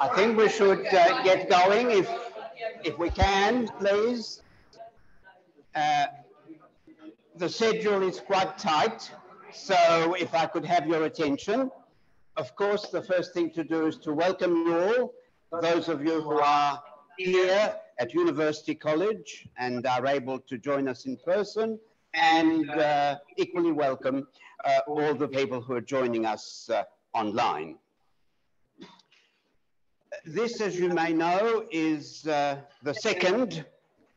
I think we should uh, get going if, if we can, please. Uh, the schedule is quite tight, so if I could have your attention. Of course, the first thing to do is to welcome you all, those of you who are here at University College and are able to join us in person, and uh, equally welcome uh, all the people who are joining us uh, online. This, as you may know, is uh, the second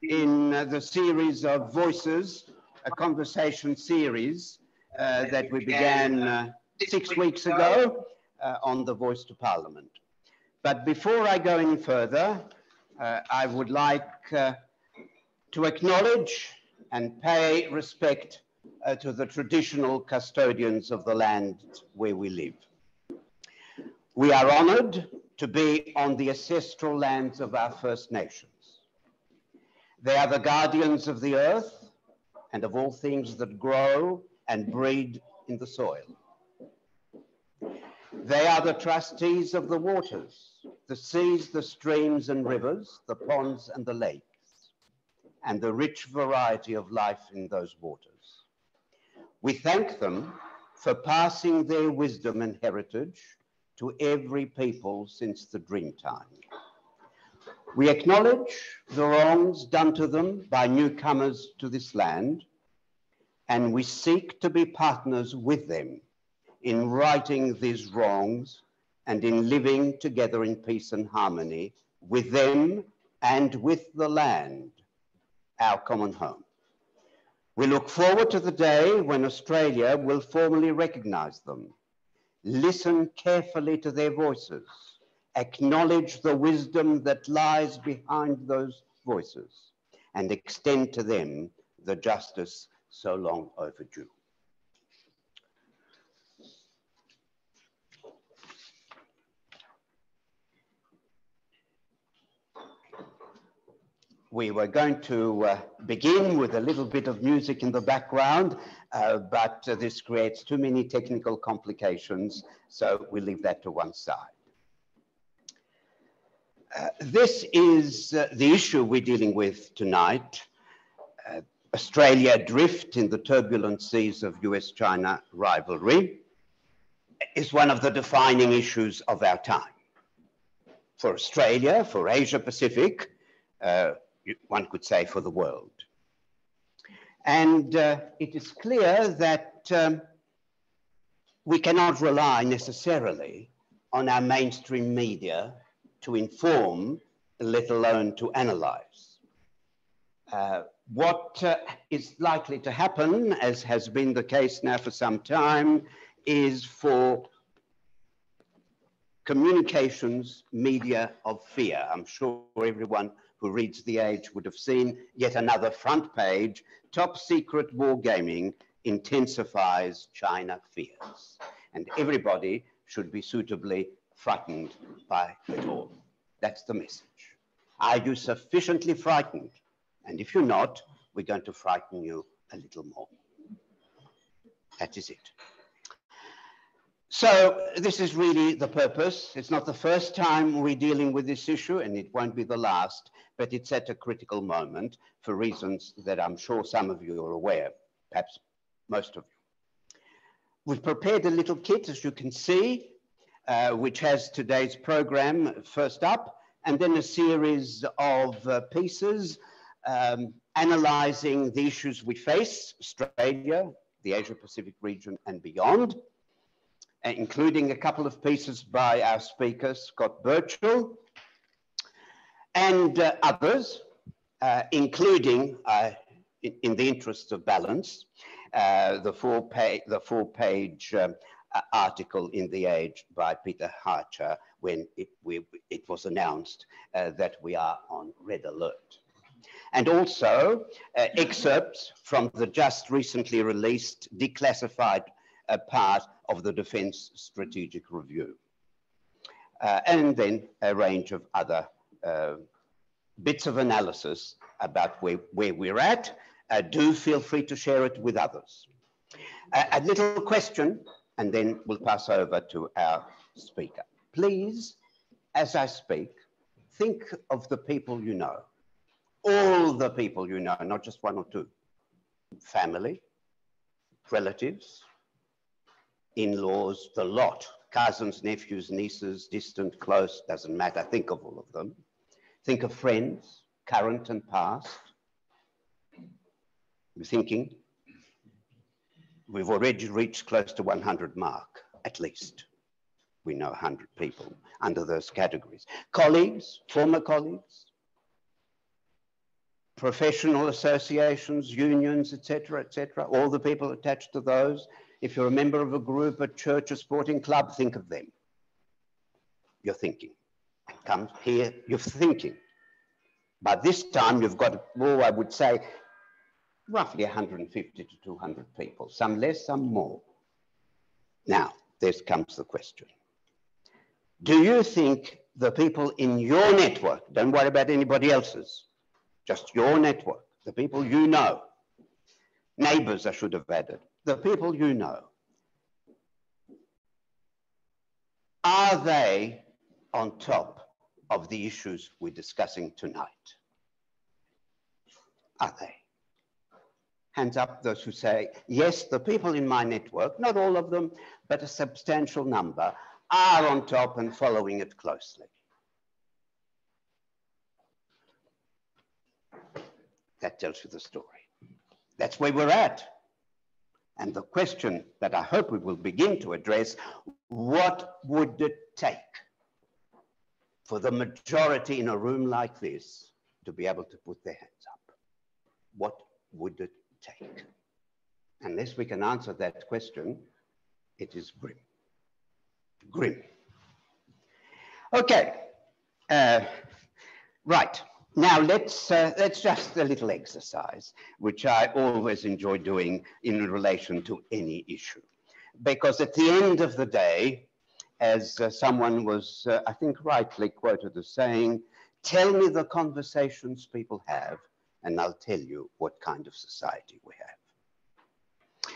in uh, the series of Voices, a conversation series uh, that we began uh, six weeks ago uh, on the Voice to Parliament. But before I go any further, uh, I would like to acknowledge and pay respect to the traditional custodians of the land where we live. We are honored to be on the ancestral lands of our First Nations. They are the guardians of the earth and of all things that grow and breed in the soil. They are the trustees of the waters, the seas, the streams and rivers, the ponds and the lakes, and the rich variety of life in those waters. We thank them for passing their wisdom and heritage to every people since the dream time. We acknowledge the wrongs done to them by newcomers to this land, and we seek to be partners with them in righting these wrongs and in living together in peace and harmony with them and with the land, our common home. We look forward to the day when Australia will formally recognize them Listen carefully to their voices. Acknowledge the wisdom that lies behind those voices and extend to them the justice so long overdue. We were going to uh, begin with a little bit of music in the background, uh, but uh, this creates too many technical complications, so we leave that to one side. Uh, this is uh, the issue we're dealing with tonight. Uh, Australia adrift in the turbulent seas of US-China rivalry is one of the defining issues of our time. For Australia, for Asia Pacific, uh, one could say, for the world. And uh, it is clear that um, we cannot rely necessarily on our mainstream media to inform, let alone to analyze. Uh, what uh, is likely to happen, as has been the case now for some time, is for communications media of fear. I'm sure everyone who reads The Age would have seen yet another front page, top secret wargaming intensifies China fears. And everybody should be suitably frightened by it all. That's the message. Are you sufficiently frightened? And if you're not, we're going to frighten you a little more. That is it. So this is really the purpose. It's not the first time we're dealing with this issue, and it won't be the last but it's at a critical moment for reasons that I'm sure some of you are aware, perhaps most of you. We've prepared a little kit, as you can see, uh, which has today's program first up, and then a series of uh, pieces um, analyzing the issues we face, Australia, the Asia Pacific region and beyond, including a couple of pieces by our speaker, Scott Burchill, and uh, others, uh, including, uh, in, in, the interests of balance, uh, the four-page four page um, article in The Age by Peter Hartcher when it, we, it was announced uh, that we are on red alert. And also uh, excerpts from the just recently released declassified part of the Defense Strategic Review. and then a range of other uh, bits of analysis about where, where we're at, uh, do feel free to share it with others. Uh, a little question, and then we'll pass over to our speaker. Please as I speak, think of the people you know, all the people you know, not just one or two. Family, relatives, in-laws, the lot, cousins, nephews, nieces, distant, close, doesn't matter. Think of all of them. Think of friends, current and past. We're thinking. We've already reached close to 100 mark, at least. We know 100 people under those categories. Colleagues, former colleagues, professional associations, unions, etc., etc., all the people attached to those. If you're a member of a group, a church, a sporting club, think of them. You're thinking. Come here, you're thinking. By this time, you've got, oh, I would say, roughly 150 to 200 people, some less, some more. Now, this comes the question. Do you think the people in your network, don't worry about anybody else's, just your network, the people you know, neighbors I should have added, the people you know, are they on top of the issues we're discussing tonight? Are they? Hands up those who say, yes, the people in my network, not all of them, but a substantial number, are on top and following it closely. That tells you the story. That's where we're at. And the question that I hope we will begin to address, what would it take for the majority in a room like this to be able to put their hands up? What would it take? Unless we can answer that question, it is grim grim. Okay, uh, right. Now let's, uh, let's just a little exercise, which I always enjoy doing in relation to any issue. Because at the end of the day, as uh, someone was, uh, I think rightly quoted as saying, tell me the conversations people have and I'll tell you what kind of society we have.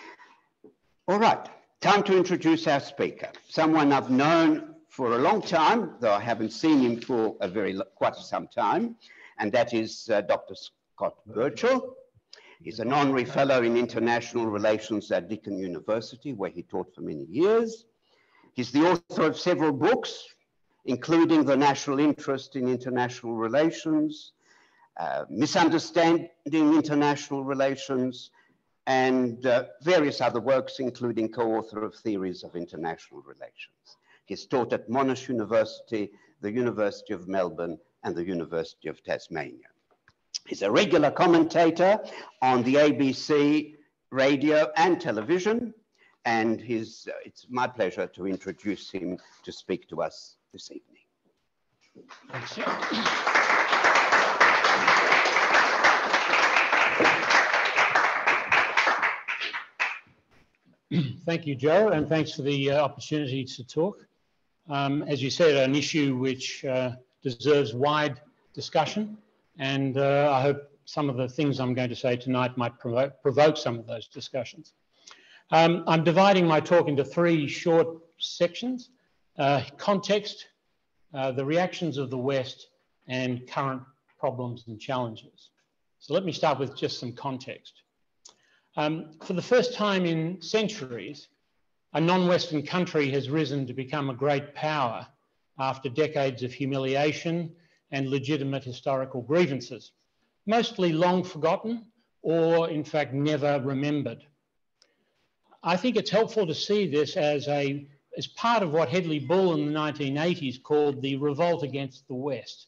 All right, Time to introduce our speaker, someone I've known for a long time, though I haven't seen him for a very quite some time, and that is uh, Dr. Scott Burchill. He's an honorary fellow in international relations at Deakin University, where he taught for many years. He's the author of several books, including The National Interest in International Relations, uh, Misunderstanding International Relations, and uh, various other works, including co-author of Theories of International Relations. He's taught at Monash University, the University of Melbourne, and the University of Tasmania. He's a regular commentator on the ABC radio and television, and his, uh, it's my pleasure to introduce him to speak to us this evening. Thank you, Joe, and thanks for the uh, opportunity to talk. Um, as you said, an issue which uh, deserves wide discussion, and uh, I hope some of the things I'm going to say tonight might provo provoke some of those discussions. Um, I'm dividing my talk into three short sections. Uh, context, uh, the reactions of the West, and current problems and challenges. So let me start with just some context. Um, for the first time in centuries, a non-Western country has risen to become a great power after decades of humiliation and legitimate historical grievances, mostly long forgotten or in fact never remembered. I think it's helpful to see this as, a, as part of what Hedley Bull in the 1980s called the revolt against the West,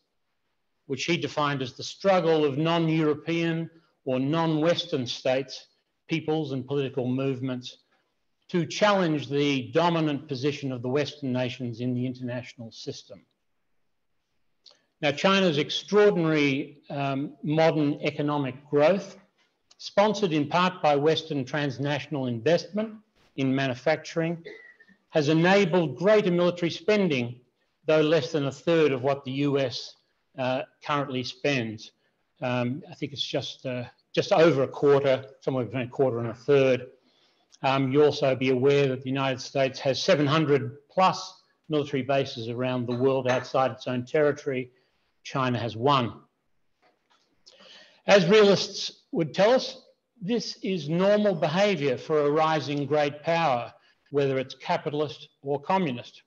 which he defined as the struggle of non-European or non-Western states peoples and political movements to challenge the dominant position of the Western nations in the international system. Now, China's extraordinary um, modern economic growth, sponsored in part by Western transnational investment in manufacturing, has enabled greater military spending, though less than a third of what the US uh, currently spends. Um, I think it's just uh, just over a quarter, somewhere between a quarter and a third. Um, you also be aware that the United States has 700 plus military bases around the world outside its own territory, China has one. As realists would tell us, this is normal behavior for a rising great power, whether it's capitalist or communist.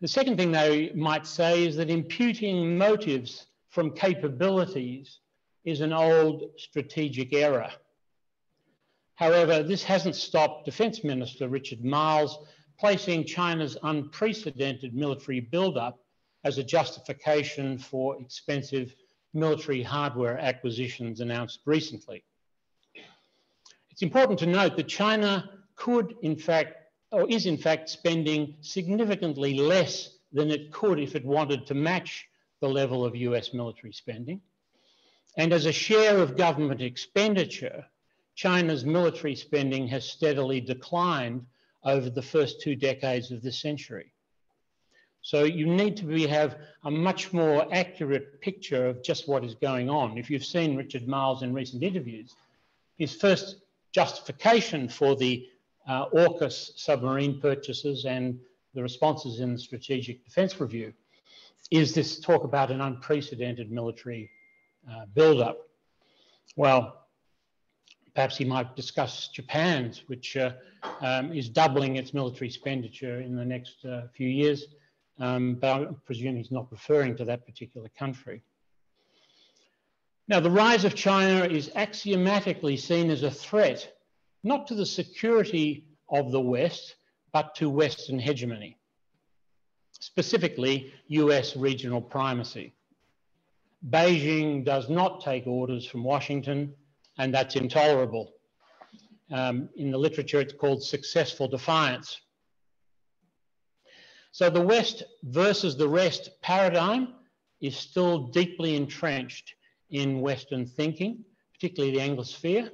The second thing they might say is that imputing motives from capabilities is an old strategic error. However, this hasn't stopped Defence Minister Richard Marles placing China's unprecedented military buildup as a justification for expensive military hardware acquisitions announced recently. It's important to note that China could, in fact, or is in fact spending significantly less than it could if it wanted to match the level of US military spending. And as a share of government expenditure, China's military spending has steadily declined over the first two decades of the century. So you need to be, have a much more accurate picture of just what is going on. If you've seen Richard Marles in recent interviews, his first justification for the uh, AUKUS submarine purchases and the responses in the Strategic Defence Review is this talk about an unprecedented military uh, build-up. Well, perhaps he might discuss Japan's, which uh, um, is doubling its military expenditure in the next uh, few years, um, but I presume he's not referring to that particular country. Now, the rise of China is axiomatically seen as a threat, not to the security of the West, but to Western hegemony, specifically US regional primacy. Beijing does not take orders from Washington, and that's intolerable. Um, in the literature, it's called successful defiance. So the West versus the rest paradigm is still deeply entrenched in Western thinking, particularly the Anglosphere.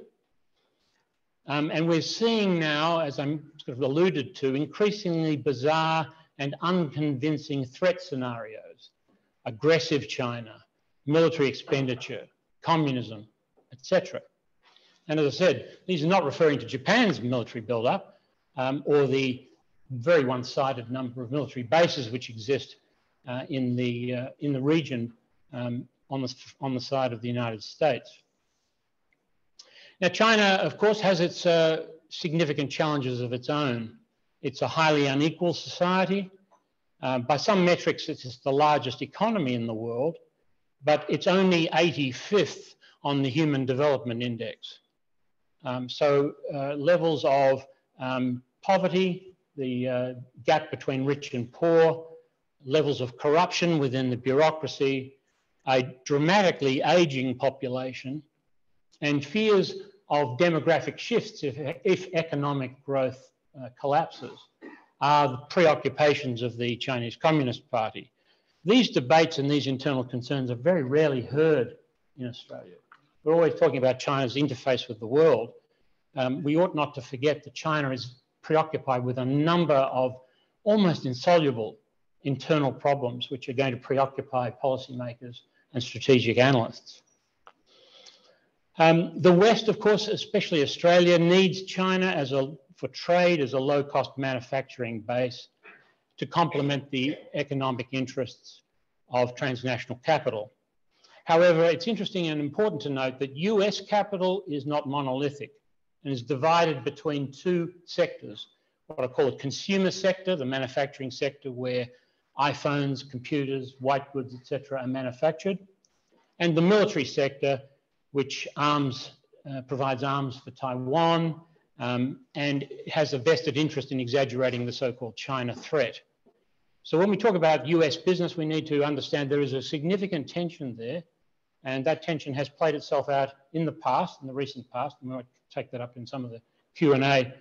Um, and we're seeing now, as I'm sort of alluded to, increasingly bizarre and unconvincing threat scenarios. Aggressive China, military expenditure, communism, etc. And as I said, these are not referring to Japan's military buildup um, or the very one-sided number of military bases which exist uh, in, the, uh, in the region um, on, the, on the side of the United States. Now, China, of course, has its uh, significant challenges of its own. It's a highly unequal society. Uh, by some metrics, it's the largest economy in the world, but it's only 85th on the Human Development Index. Um, so uh, levels of um, poverty, the uh, gap between rich and poor, levels of corruption within the bureaucracy, a dramatically aging population, and fears of demographic shifts if, if economic growth uh, collapses are the preoccupations of the Chinese Communist Party. These debates and these internal concerns are very rarely heard in Australia. We're always talking about China's interface with the world. Um, we ought not to forget that China is preoccupied with a number of almost insoluble internal problems which are going to preoccupy policymakers and strategic analysts. Um, the West, of course, especially Australia, needs China as a, for trade as a low-cost manufacturing base to complement the economic interests of transnational capital. However, it's interesting and important to note that US capital is not monolithic and is divided between two sectors, what I call a consumer sector, the manufacturing sector where iPhones, computers, white goods, etc., are manufactured, and the military sector, which arms, uh, provides arms for Taiwan um, and has a vested interest in exaggerating the so-called China threat. So when we talk about US business, we need to understand there is a significant tension there, and that tension has played itself out in the past, in the recent past, and we might take that up in some of the Q&A.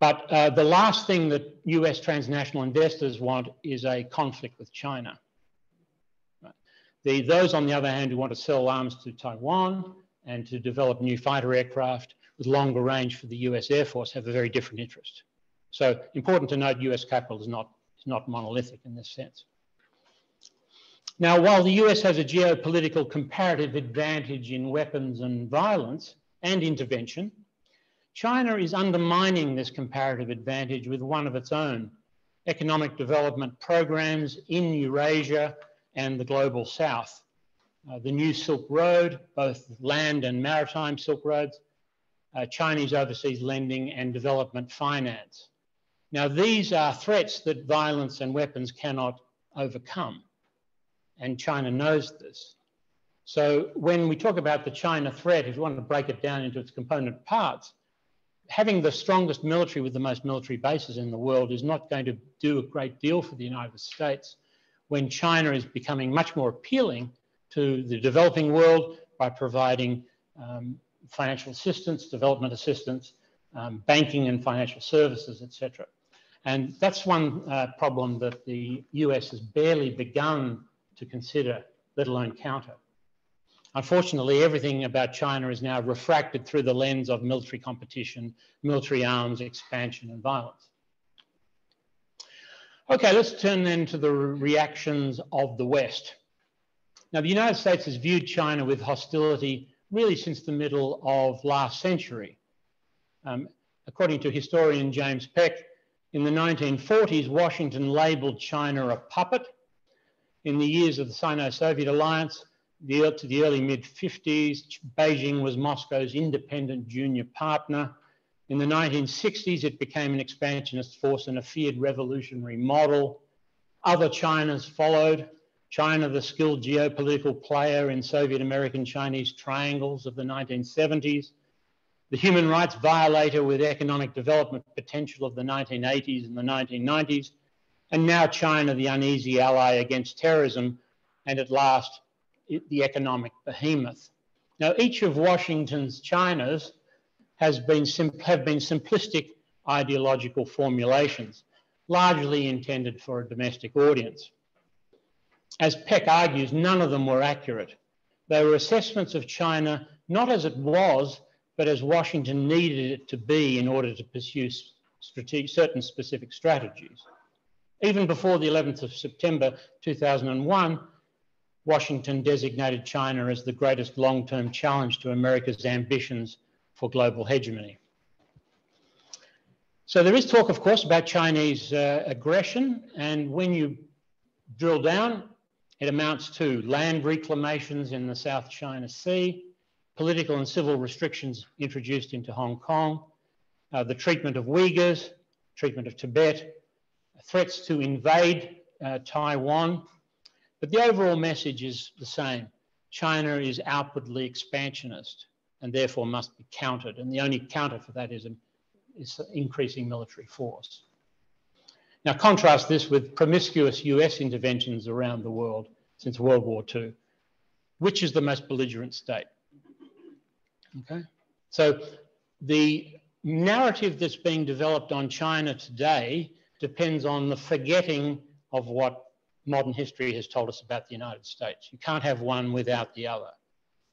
But uh, the last thing that US transnational investors want is a conflict with China. The, those, on the other hand, who want to sell arms to Taiwan and to develop new fighter aircraft with longer range for the US Air Force have a very different interest. So important to note US capital is not, is not monolithic in this sense. Now, while the US has a geopolitical comparative advantage in weapons and violence and intervention, China is undermining this comparative advantage with one of its own, economic development programs in Eurasia and the global south. Uh, the new Silk Road, both land and maritime Silk Roads, uh, Chinese overseas lending and development finance. Now, these are threats that violence and weapons cannot overcome, and China knows this. So when we talk about the China threat, if you want to break it down into its component parts, having the strongest military with the most military bases in the world is not going to do a great deal for the United States when China is becoming much more appealing to the developing world by providing um, financial assistance, development assistance, um, banking and financial services, etc. And that's one uh, problem that the US has barely begun to consider, let alone counter. Unfortunately, everything about China is now refracted through the lens of military competition, military arms, expansion, and violence. Okay, let's turn then to the reactions of the West. Now, the United States has viewed China with hostility really since the middle of last century. Um, according to historian James Peck, in the 1940s, Washington labelled China a puppet. In the years of the Sino-Soviet alliance, the, to the early mid 50s, Beijing was Moscow's independent junior partner. In the 1960s, it became an expansionist force and a feared revolutionary model. Other Chinas followed. China, the skilled geopolitical player in Soviet American Chinese triangles of the 1970s. The human rights violator with economic development potential of the 1980s and the 1990s. And now China, the uneasy ally against terrorism. And at last, the economic behemoth. Now, each of Washington's Chinas has been have been simplistic ideological formulations, largely intended for a domestic audience. As Peck argues, none of them were accurate. They were assessments of China not as it was, but as Washington needed it to be in order to pursue certain specific strategies. Even before the 11th of September 2001, Washington designated China as the greatest long-term challenge to America's ambitions for global hegemony. So there is talk, of course, about Chinese uh, aggression, and when you drill down, it amounts to land reclamations in the South China Sea, political and civil restrictions introduced into Hong Kong, uh, the treatment of Uyghurs, treatment of Tibet, threats to invade uh, Taiwan, but the overall message is the same. China is outwardly expansionist and therefore must be countered. And the only counter for that is, is increasing military force. Now, contrast this with promiscuous US interventions around the world since World War II. Which is the most belligerent state? Okay. So the narrative that's being developed on China today depends on the forgetting of what modern history has told us about the United States. You can't have one without the other.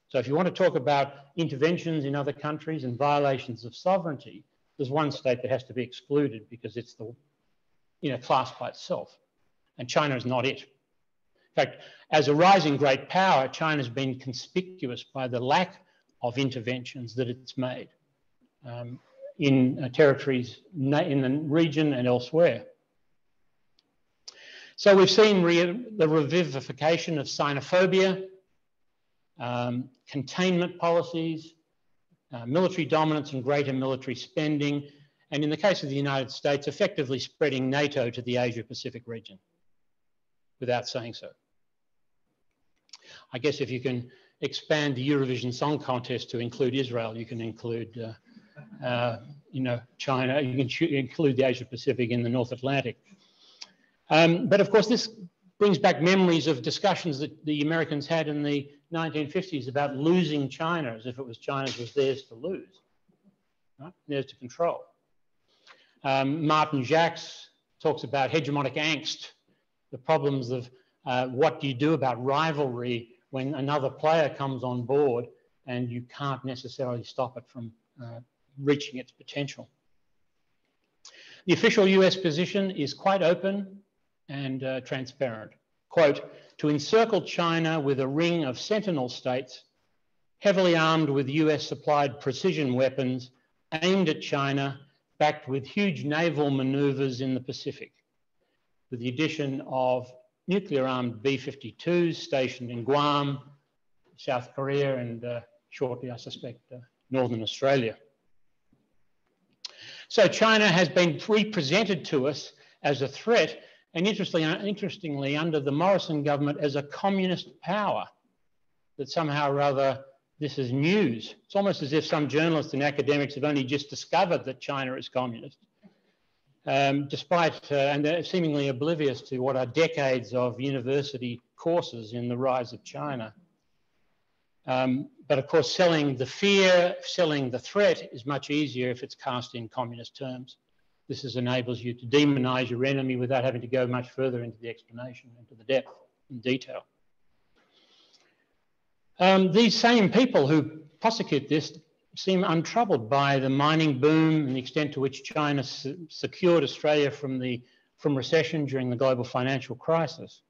So if you want to talk about interventions in other countries and violations of sovereignty, there's one state that has to be excluded because it's the you know, class by itself. And China is not it. In fact, as a rising great power, China's been conspicuous by the lack of interventions that it's made um, in uh, territories in the region and elsewhere. So we've seen re the revivification of xenophobia, um, containment policies, uh, military dominance and greater military spending, and in the case of the United States, effectively spreading NATO to the Asia Pacific region without saying so. I guess if you can expand the Eurovision Song Contest to include Israel, you can include, uh, uh, you know, China, you can include the Asia Pacific in the North Atlantic. Um, but of course, this brings back memories of discussions that the Americans had in the 1950s about losing China as if it was China's was theirs to lose, right? theirs to control. Um, Martin Jacques talks about hegemonic angst, the problems of uh, what do you do about rivalry when another player comes on board and you can't necessarily stop it from uh, reaching its potential. The official US position is quite open and uh, transparent. Quote, to encircle China with a ring of sentinel states heavily armed with US supplied precision weapons aimed at China, backed with huge naval maneuvers in the Pacific. with the addition of nuclear armed B 52s stationed in Guam, South Korea, and uh, shortly, I suspect, uh, Northern Australia. So China has been represented to us as a threat, and interestingly, interestingly, under the Morrison government, as a communist power. That somehow or other this is news. It's almost as if some journalists and academics have only just discovered that China is communist, um, despite, uh, and they're seemingly oblivious to what are decades of university courses in the rise of China. Um, but of course, selling the fear, selling the threat is much easier if it's cast in communist terms. This is, enables you to demonize your enemy without having to go much further into the explanation, into the depth and detail. Um, these same people who prosecute this seem untroubled by the mining boom and the extent to which China secured Australia from, the, from recession during the global financial crisis.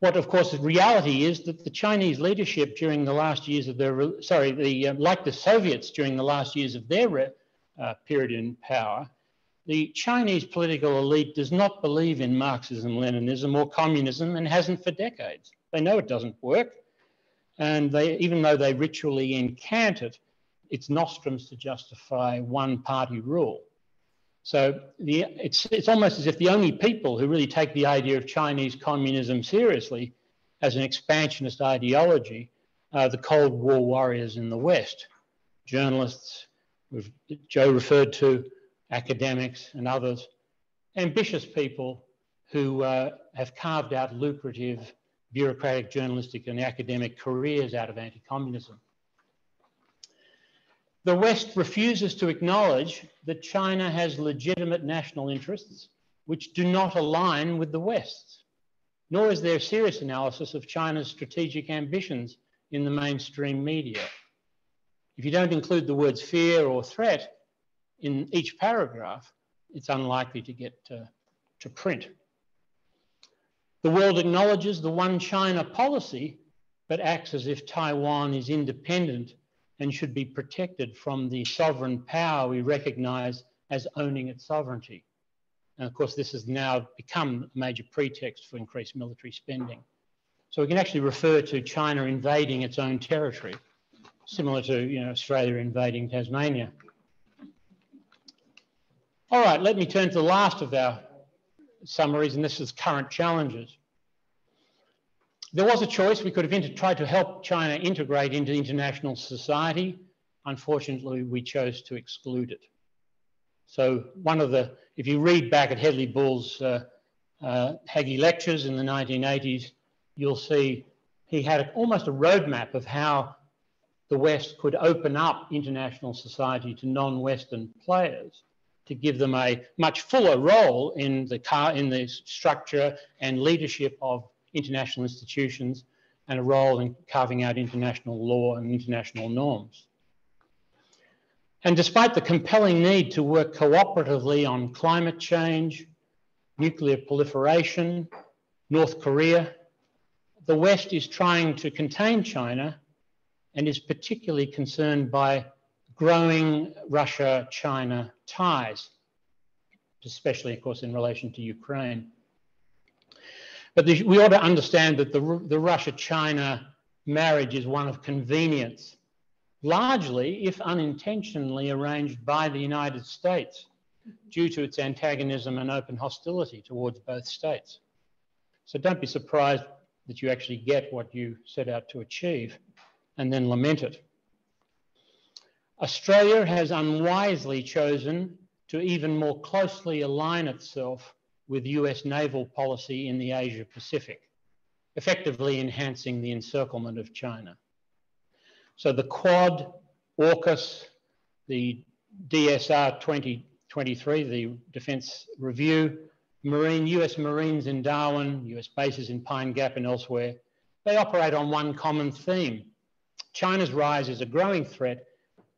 What, of course, the reality is that the Chinese leadership during the last years of their, sorry, the, uh, like the Soviets during the last years of their uh, period in power, the Chinese political elite does not believe in Marxism, Leninism, or communism and hasn't for decades. They know it doesn't work. And they, even though they ritually incant it, it's nostrums to justify one party rule. So the, it's, it's almost as if the only people who really take the idea of Chinese communism seriously as an expansionist ideology are the Cold War warriors in the West, journalists, Joe referred to, academics and others, ambitious people who uh, have carved out lucrative bureaucratic, journalistic, and academic careers out of anti communism. The West refuses to acknowledge that China has legitimate national interests which do not align with the West, nor is there serious analysis of China's strategic ambitions in the mainstream media. If you don't include the words fear or threat in each paragraph, it's unlikely to get to, to print. The world acknowledges the one China policy, but acts as if Taiwan is independent and should be protected from the sovereign power we recognize as owning its sovereignty. And of course, this has now become a major pretext for increased military spending. So we can actually refer to China invading its own territory, similar to you know, Australia invading Tasmania. All right, let me turn to the last of our summaries, and this is current challenges. There was a choice. We could have tried to help China integrate into international society. Unfortunately, we chose to exclude it. So one of the, if you read back at Hedley Bull's uh, uh, Hagey lectures in the 1980s, you'll see he had a, almost a roadmap of how the West could open up international society to non-Western players to give them a much fuller role in the, car, in the structure and leadership of international institutions and a role in carving out international law and international norms. And despite the compelling need to work cooperatively on climate change, nuclear proliferation, North Korea, the West is trying to contain China and is particularly concerned by growing Russia China ties, especially, of course, in relation to Ukraine. But we ought to understand that the, the Russia China marriage is one of convenience, largely, if unintentionally, arranged by the United States due to its antagonism and open hostility towards both states. So don't be surprised that you actually get what you set out to achieve and then lament it. Australia has unwisely chosen to even more closely align itself with US naval policy in the Asia Pacific, effectively enhancing the encirclement of China. So the Quad, AUKUS, the DSR 2023, the Defence Review, Marine, US Marines in Darwin, US bases in Pine Gap and elsewhere, they operate on one common theme. China's rise is a growing threat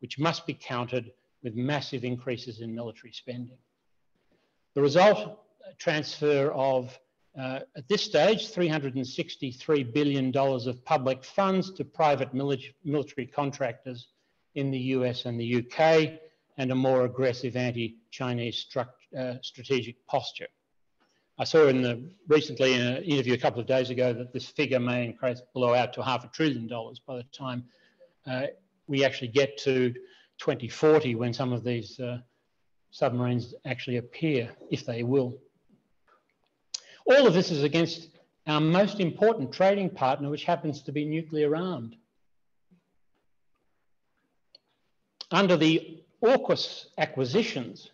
which must be countered with massive increases in military spending. The result transfer of, uh, at this stage, $363 billion of public funds to private military contractors in the US and the UK, and a more aggressive anti-Chinese uh, strategic posture. I saw in the recently in an interview a couple of days ago that this figure may increase blow out to half a trillion dollars by the time uh, we actually get to 2040 when some of these uh, submarines actually appear, if they will. All of this is against our most important trading partner, which happens to be nuclear armed. Under the AUKUS acquisitions,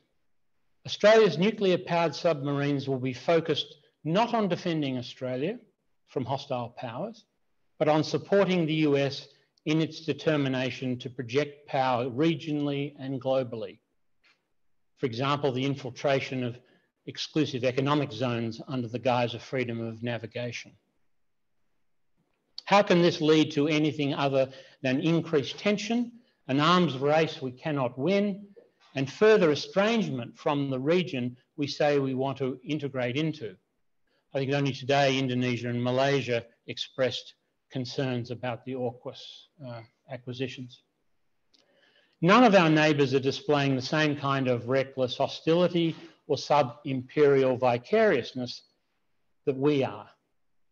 Australia's nuclear powered submarines will be focused not on defending Australia from hostile powers, but on supporting the US in its determination to project power regionally and globally. For example, the infiltration of exclusive economic zones under the guise of freedom of navigation. How can this lead to anything other than increased tension, an arms race we cannot win, and further estrangement from the region we say we want to integrate into. I think only today Indonesia and Malaysia expressed concerns about the AUKUS uh, acquisitions. None of our neighbours are displaying the same kind of reckless hostility or sub-imperial vicariousness that we are.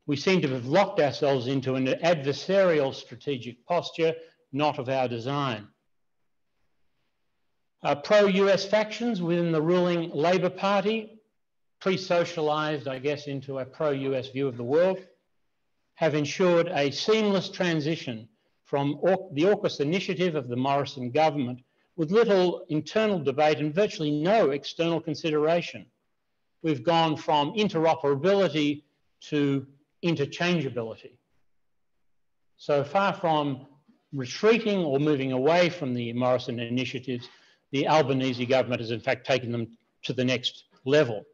We seem to have locked ourselves into an adversarial strategic posture, not of our design. Uh, pro-US factions within the ruling Labor Party, pre-socialised, I guess, into a pro-US view of the world, have ensured a seamless transition from the AUKUS initiative of the Morrison government with little internal debate and virtually no external consideration. We've gone from interoperability to interchangeability. So far from retreating or moving away from the Morrison initiatives, the Albanese government has in fact taken them to the next level.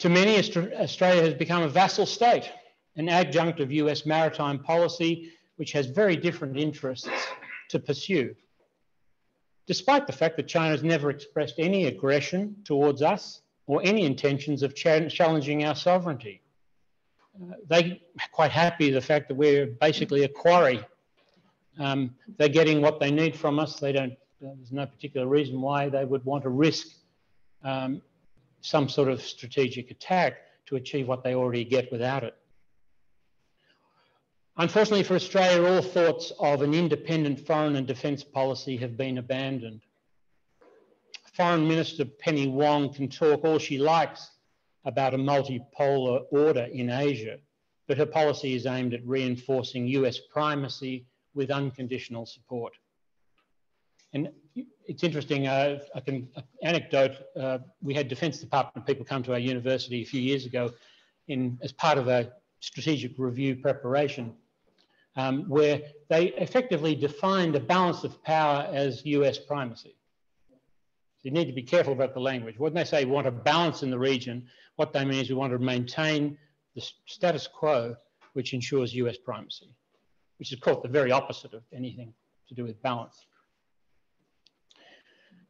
To many, Australia has become a vassal state, an adjunct of US maritime policy, which has very different interests to pursue. Despite the fact that China has never expressed any aggression towards us or any intentions of challenging our sovereignty. Uh, they're quite happy the fact that we're basically a quarry um, they're getting what they need from us. They don't, there's no particular reason why they would want to risk um, some sort of strategic attack to achieve what they already get without it. Unfortunately for Australia, all thoughts of an independent foreign and defence policy have been abandoned. Foreign Minister Penny Wong can talk all she likes about a multipolar order in Asia, but her policy is aimed at reinforcing US primacy with unconditional support. And it's interesting, uh, I can uh, anecdote, uh, we had Defence Department people come to our university a few years ago in, as part of a strategic review preparation um, where they effectively defined a balance of power as US primacy. So you need to be careful about the language. When they say we want a balance in the region, what they mean is we want to maintain the status quo which ensures US primacy which is called the very opposite of anything to do with balance.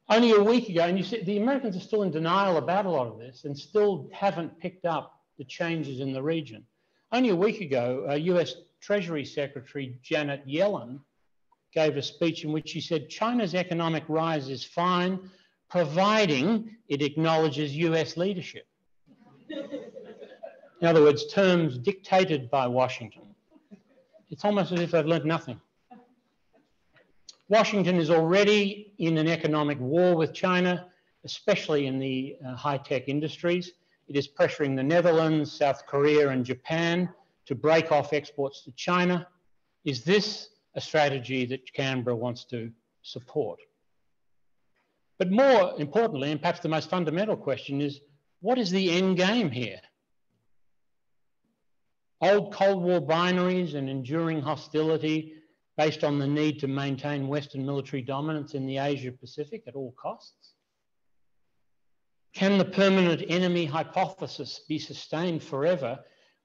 Only a week ago, and you see the Americans are still in denial about a lot of this and still haven't picked up the changes in the region. Only a week ago, uh, US Treasury Secretary Janet Yellen gave a speech in which she said China's economic rise is fine, providing it acknowledges US leadership. in other words, terms dictated by Washington it's almost as if they've learned nothing. Washington is already in an economic war with China, especially in the uh, high-tech industries. It is pressuring the Netherlands, South Korea and Japan to break off exports to China. Is this a strategy that Canberra wants to support? But more importantly, and perhaps the most fundamental question is, what is the end game here? Old Cold War binaries and enduring hostility based on the need to maintain Western military dominance in the Asia Pacific at all costs? Can the permanent enemy hypothesis be sustained forever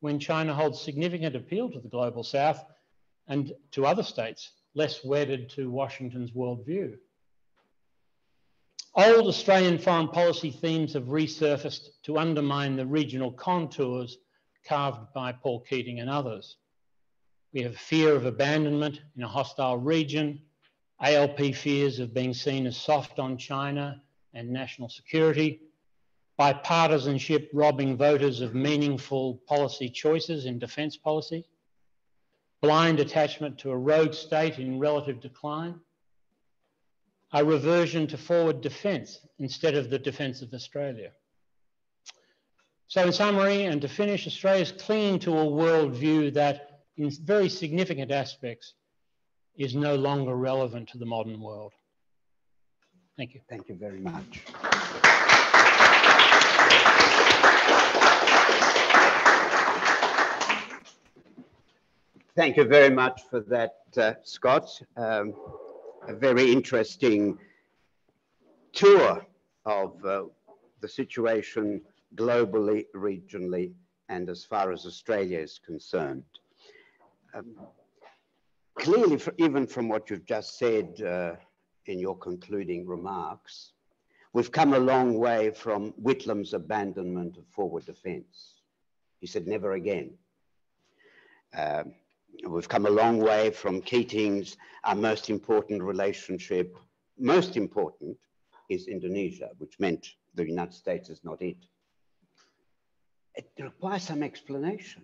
when China holds significant appeal to the global south and to other states less wedded to Washington's worldview? Old Australian foreign policy themes have resurfaced to undermine the regional contours carved by Paul Keating and others. We have fear of abandonment in a hostile region, ALP fears of being seen as soft on China and national security, bipartisanship robbing voters of meaningful policy choices in defence policy, blind attachment to a rogue state in relative decline, a reversion to forward defence instead of the defence of Australia. So in summary, and to finish, Australia is clinging to a worldview that in very significant aspects is no longer relevant to the modern world. Thank you. Thank you very much. Thank you very much for that, uh, Scott. Um, a very interesting tour of uh, the situation globally, regionally, and as far as Australia is concerned. Um, clearly, for, even from what you've just said uh, in your concluding remarks, we've come a long way from Whitlam's abandonment of forward defence. He said, never again. Um, we've come a long way from Keating's, our most important relationship, most important is Indonesia, which meant the United States is not it. It requires some explanation.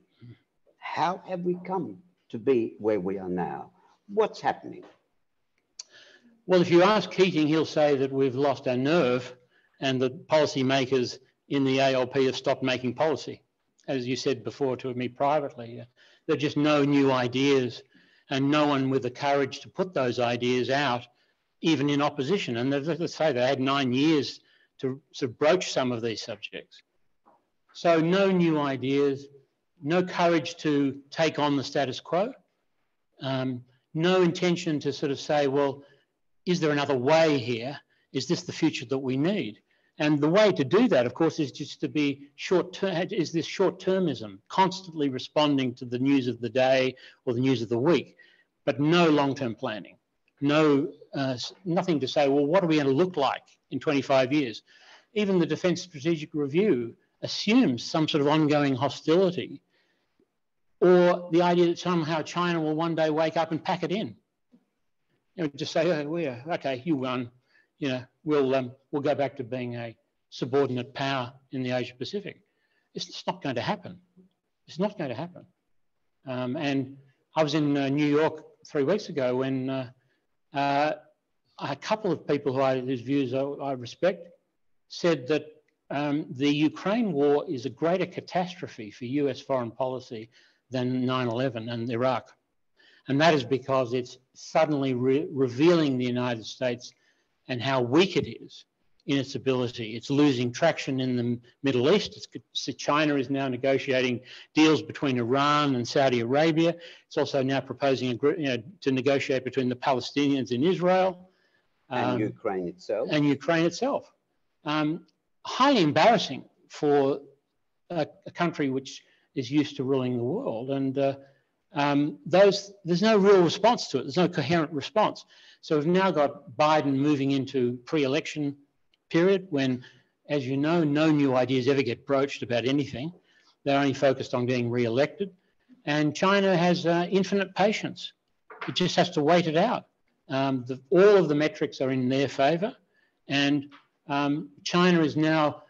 How have we come to be where we are now? What's happening? Well, if you ask Keating, he'll say that we've lost our nerve and the policymakers in the ALP have stopped making policy. As you said before to me privately, there are just no new ideas and no one with the courage to put those ideas out, even in opposition. And let's say they had nine years to sort of broach some of these subjects. So no new ideas, no courage to take on the status quo, um, no intention to sort of say, well, is there another way here? Is this the future that we need? And the way to do that, of course, is just to be short term, is this short termism, constantly responding to the news of the day or the news of the week, but no long term planning. No, uh, nothing to say, well, what are we going to look like in 25 years? Even the Defence Strategic Review assumes some sort of ongoing hostility or the idea that somehow China will one day wake up and pack it in. You know, just say, oh, we're, okay, you won, you know, we'll, um, we'll go back to being a subordinate power in the Asia Pacific. It's not going to happen. It's not going to happen. Um, and I was in uh, New York three weeks ago when uh, uh, a couple of people who I, whose views I, I respect said that um, the Ukraine war is a greater catastrophe for US foreign policy than 9 11 and Iraq. And that is because it's suddenly re revealing the United States and how weak it is in its ability. It's losing traction in the Middle East. It's, China is now negotiating deals between Iran and Saudi Arabia. It's also now proposing a, you know, to negotiate between the Palestinians and Israel. And um, Ukraine itself. And Ukraine itself. Um, highly embarrassing for a, a, country which is used to ruling the world. And uh, um, those, there's no real response to it. There's no coherent response. So we've now got Biden moving into pre-election period when, as you know, no new ideas ever get broached about anything. They're only focused on getting re-elected. And China has uh, infinite patience. It just has to wait it out. Um, the, all of the metrics are in their favour. And um, China is now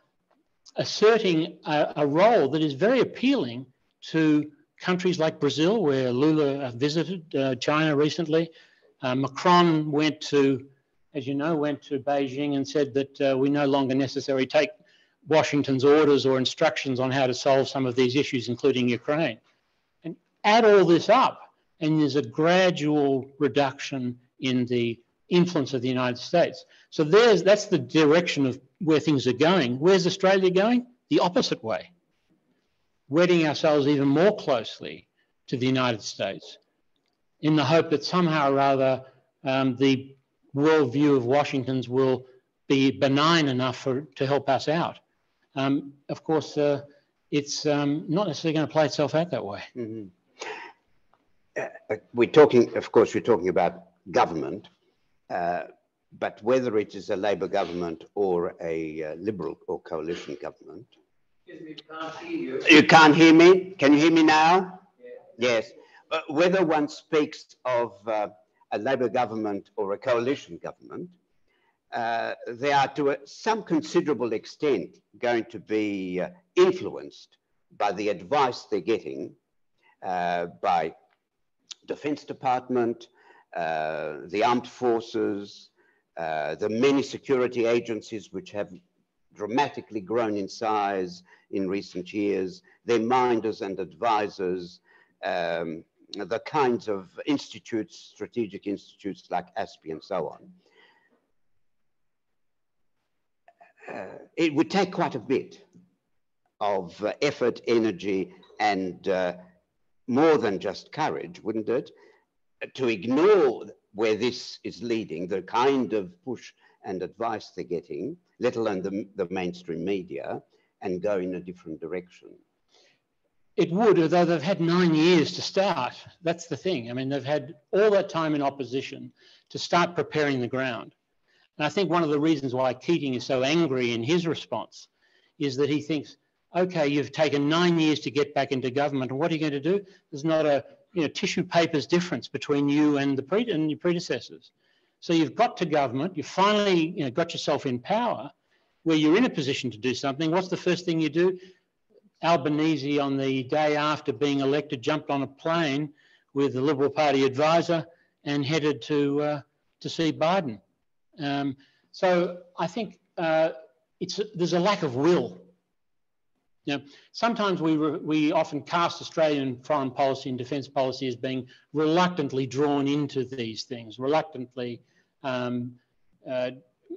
asserting a, a, role that is very appealing to countries like Brazil, where Lula visited uh, China recently. Uh, Macron went to, as you know, went to Beijing and said that uh, we no longer necessarily take Washington's orders or instructions on how to solve some of these issues, including Ukraine. And add all this up, and there's a gradual reduction in the influence of the United States. So there's, that's the direction of where things are going. Where's Australia going? The opposite way wedding ourselves even more closely to the United States in the hope that somehow or other um, the worldview of Washington's will be benign enough for, to help us out. Um, of course, uh, it's um, not necessarily going to play itself out that way. Mm -hmm. uh, we're talking, of course, we're talking about government, uh, but whether it is a Labor government or a uh, Liberal or coalition government, you. can't hear me? Can you hear me now? Yeah. Yes. Uh, whether one speaks of uh, a Labor government or a coalition government, uh, they are to a, some considerable extent going to be uh, influenced by the advice they're getting uh, by Defense Department, uh, the armed forces, uh, the many security agencies which have dramatically grown in size in recent years, their minders and advisors, um, the kinds of institutes, strategic institutes like ASPI and so on. Uh, it would take quite a bit of uh, effort, energy, and uh, more than just courage, wouldn't it? To ignore where this is leading, the kind of push and advice they're getting, let alone the, the mainstream media, and go in a different direction. It would, although they've had nine years to start. That's the thing. I mean, they've had all that time in opposition to start preparing the ground. And I think one of the reasons why Keating is so angry in his response is that he thinks, okay, you've taken nine years to get back into government, and what are you going to do? There's not a you know, tissue paper's difference between you and, the pre- and your predecessors. So you've got to government, you've finally you know, got yourself in power, where you're in a position to do something. What's the first thing you do? Albanese, on the day after being elected, jumped on a plane with the Liberal Party advisor and headed to uh, to see Biden. Um, so I think uh, it's there's a lack of will. Know, sometimes we we often cast Australian foreign policy and defence policy as being reluctantly drawn into these things, reluctantly. Um, uh,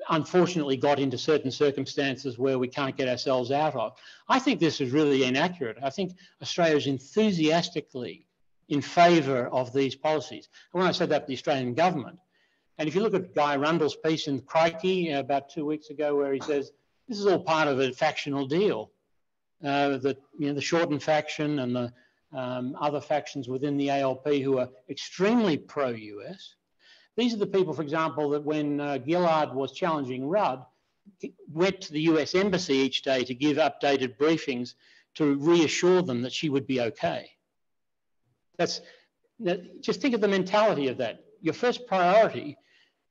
unfortunately got into certain circumstances where we can't get ourselves out of. I think this is really inaccurate. I think Australia is enthusiastically in favour of these policies. And when I said that, the Australian government, and if you look at Guy Rundle's piece in Crikey about two weeks ago, where he says this is all part of a factional deal, uh, that you know the Shorten faction and the um, other factions within the ALP who are extremely pro-US, these are the people, for example, that when uh, Gillard was challenging Rudd, went to the US Embassy each day to give updated briefings to reassure them that she would be okay. That's, that, just think of the mentality of that. Your first priority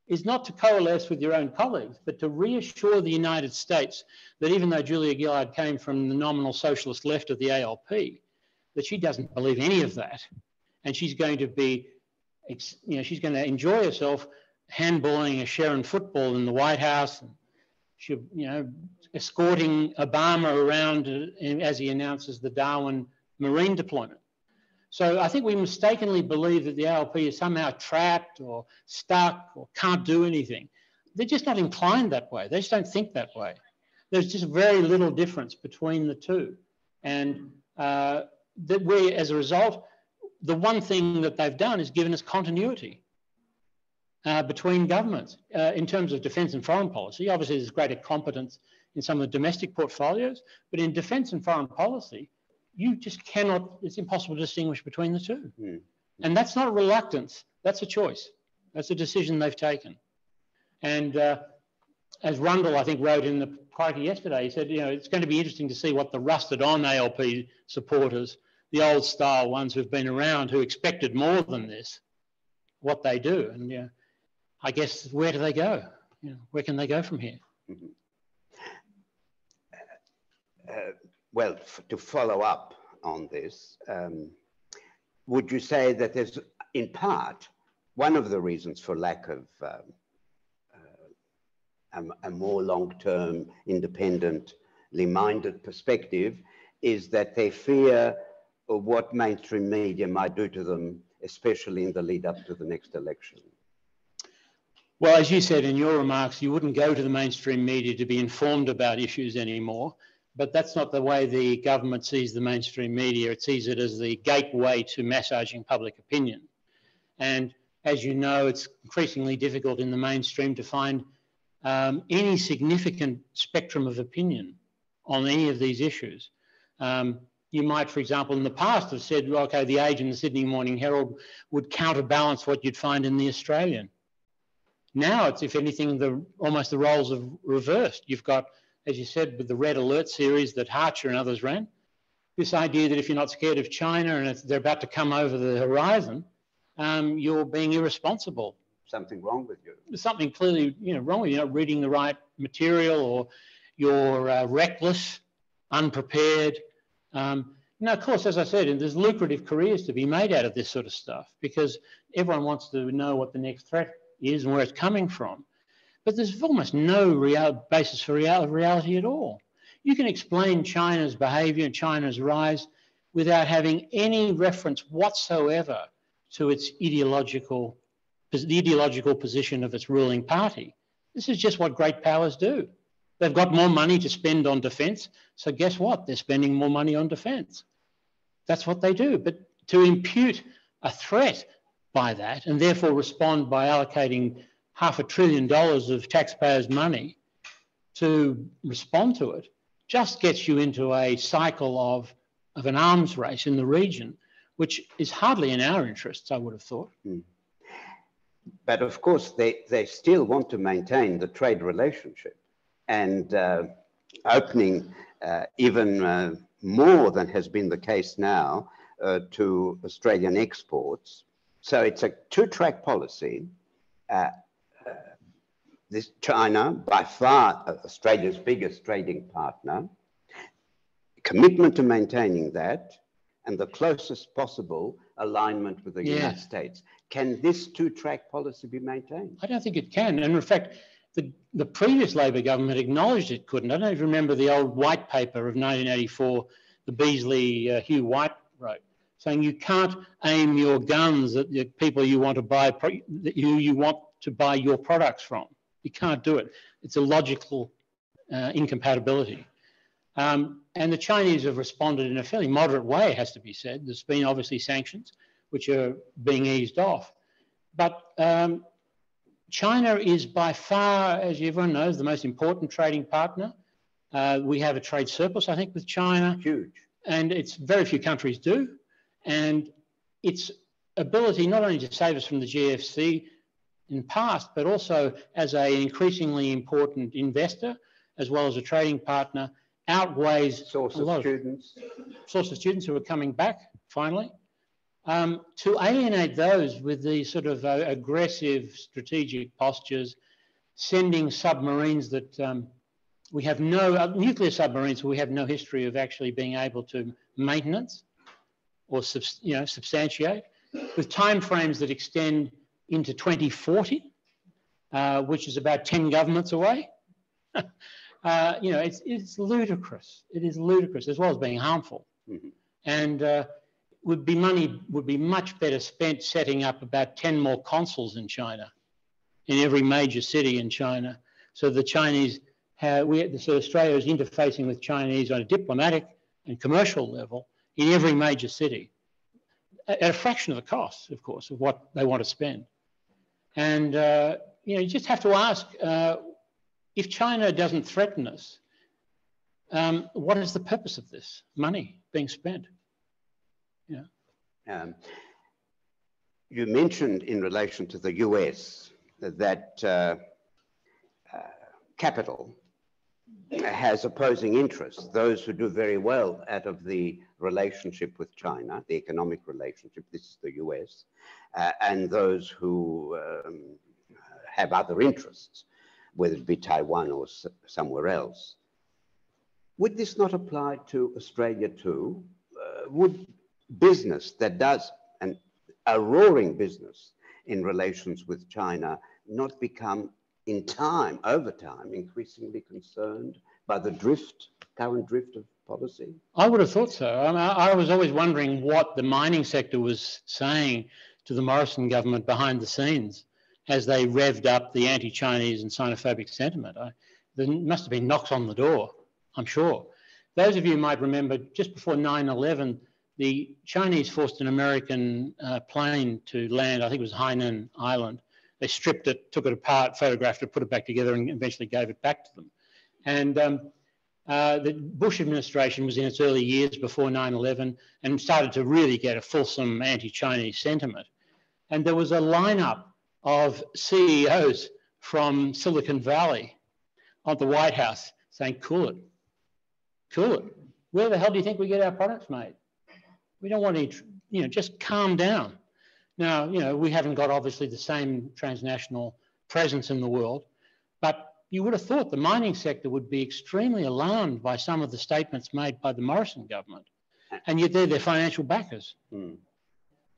is not to coalesce with your own colleagues, but to reassure the United States that even though Julia Gillard came from the nominal socialist left of the ALP, that she doesn't believe any of that. And she's going to be you know, she's going to enjoy herself handballing a Sherrin football in the White House. And she, you know, escorting Obama around uh, as he announces the Darwin Marine deployment. So I think we mistakenly believe that the ALP is somehow trapped or stuck or can't do anything. They're just not inclined that way. They just don't think that way. There's just very little difference between the two. And uh, that we, as a result, the one thing that they've done is given us continuity uh, between governments uh, in terms of defence and foreign policy. Obviously, there's greater competence in some of the domestic portfolios, but in defence and foreign policy, you just cannot, it's impossible to distinguish between the two. Mm. And that's not a reluctance, that's a choice. That's a decision they've taken. And uh, as Rundle, I think, wrote in the Crikey yesterday, he said, you know, it's going to be interesting to see what the rusted on ALP supporters the old style ones who've been around who expected more than this, what they do. And you know, I guess where do they go? You know, where can they go from here? Mm -hmm. uh, well, to follow up on this, um, would you say that there's, in part, one of the reasons for lack of um, uh, a, a more long-term, independently minded perspective is that they fear what mainstream media might do to them, especially in the lead up to the next election? Well, as you said in your remarks, you wouldn't go to the mainstream media to be informed about issues anymore. But that's not the way the government sees the mainstream media. It sees it as the gateway to massaging public opinion. And as you know, it's increasingly difficult in the mainstream to find um, any significant spectrum of opinion on any of these issues. Um, you might, for example, in the past have said, well, okay, the Age and the Sydney Morning Herald would counterbalance what you'd find in the Australian. Now it's, if anything, the almost the roles have reversed. You've got, as you said, with the Red Alert series that Hartcher and others ran, this idea that if you're not scared of China and they're about to come over the horizon, um, you're being irresponsible. something wrong with you. There's something clearly you know, wrong with you. You're not reading the right material or you're uh, reckless, unprepared. Um, now, of course, as I said, there's lucrative careers to be made out of this sort of stuff because everyone wants to know what the next threat is and where it's coming from. But there's almost no real basis for real, reality at all. You can explain China's behavior and China's rise without having any reference whatsoever to its ideological, the ideological position of its ruling party. This is just what great powers do. They've got more money to spend on defence, so guess what? They're spending more money on defence. That's what they do. But to impute a threat by that and therefore respond by allocating half a trillion dollars of taxpayers' money to respond to it just gets you into a cycle of, of an arms race in the region, which is hardly in our interests, I would have thought. Mm. But of course, they, they still want to maintain the trade relationship and uh, opening uh, even uh, more than has been the case now uh, to Australian exports. So it's a two track policy. This China, by far Australia's biggest trading partner, commitment to maintaining that, and the closest possible alignment with the yeah. United States. Can this two-track policy be maintained? I don't think it can. And in fact, the, the previous Labor government acknowledged it couldn't. I don't know if you remember the old white paper of 1984, the Beazley uh, Hugh White wrote, saying you can't aim your guns at the people you want to buy, that you, you want to buy your products from. You can't do it. It's a logical uh, incompatibility. Um, and the Chinese have responded in a fairly moderate way, it has to be said. There's been obviously sanctions, which are being eased off. But um, China is by far, as everyone knows, the most important trading partner. Uh, we have a trade surplus, I think, with China. Huge. And it's very few countries do. And its ability not only to save us from the GFC, in the past, but also as an increasingly important investor, as well as a trading partner, outweighs source of students. source of students who are coming back finally. Um, to alienate those with these sort of uh, aggressive strategic postures, sending submarines that um, we have no uh, nuclear submarines, we have no history of actually being able to maintenance or you know substantiate, with timeframes that extend into 2040, uh, which is about 10 governments away. uh, you know, it's, it's ludicrous. It is ludicrous as well as being harmful. Mm-hmm. And uh, would be money would be much better spent setting up about 10 more consuls in China, in every major city in China. So the Chinese have, we, so Australia is interfacing with Chinese on a diplomatic and commercial level in every major city at a fraction of the cost, of course, of what they want to spend. And uh, you know, you just have to ask uh, if China doesn't threaten us, um, what is the purpose of this money being spent? Yeah. Um, you mentioned in relation to the US that uh, uh, capital has opposing interests. Those who do very well out of the relationship with China, the economic relationship, this is the US, uh, and those who um, have other interests, whether it be Taiwan or somewhere else. Would this not apply to Australia too? Uh, would business that does an, a roaring business in relations with China not become in time, over time, increasingly concerned by the drift, current drift of policy? I would have thought so. I, mean, I was always wondering what the mining sector was saying to the Morrison government behind the scenes as they revved up the anti-Chinese and xenophobic sentiment. I, there must have been knocks on the door, I'm sure. Those of you might remember just before 9-11, the Chinese forced an American uh, plane to land, I think it was Hainan Island. They stripped it, took it apart, photographed it, put it back together, and eventually gave it back to them. And um, uh, the Bush administration was in its early years before 9-11 and started to really get a fulsome anti-Chinese sentiment. And there was a lineup of CEOs from Silicon Valley at the White House saying, cool it, cool it. Where the hell do you think we get our products made? We don't want to, you know, just calm down. Now, you know, we haven't got obviously the same transnational presence in the world, but you would have thought the mining sector would be extremely alarmed by some of the statements made by the Morrison government, and yet they're their financial backers. Mm.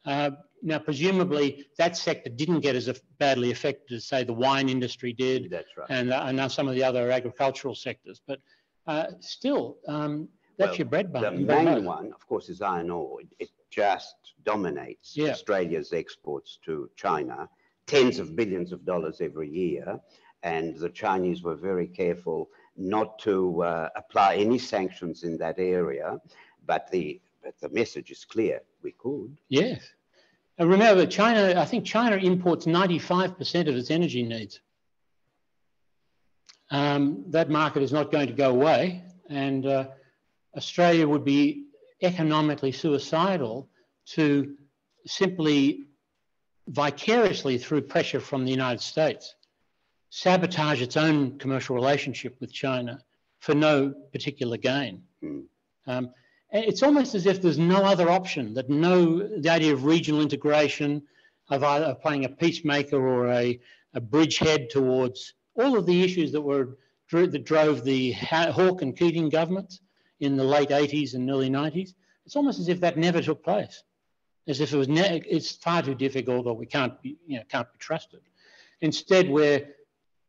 Uh, now, presumably, that sector didn't get as badly affected as, say, the wine industry did. That's right. And, uh, and now some of the other agricultural sectors. But uh, still, um, that's well, your bread bone. The main one, of course, is iron ore. It, it just dominates yeah. Australia's exports to China, tens of billions of dollars every year. And the Chinese were very careful not to uh, apply any sanctions in that area. But the, but the message is clear we could. Yes. And remember, China, I think China imports 95% of its energy needs. Um, that market is not going to go away. And uh, Australia would be economically suicidal to simply vicariously through pressure from the United States sabotage its own commercial relationship with China for no particular gain. Mm. Um, it's almost as if there's no other option, that no, the idea of regional integration, of either playing a peacemaker or a, a bridgehead towards all of the issues that were that drove the Hawke and Keating governments in the late 80s and early 90s. It's almost as if that never took place, as if it was it's far too difficult or we can't be, you know, can't be trusted. Instead, we're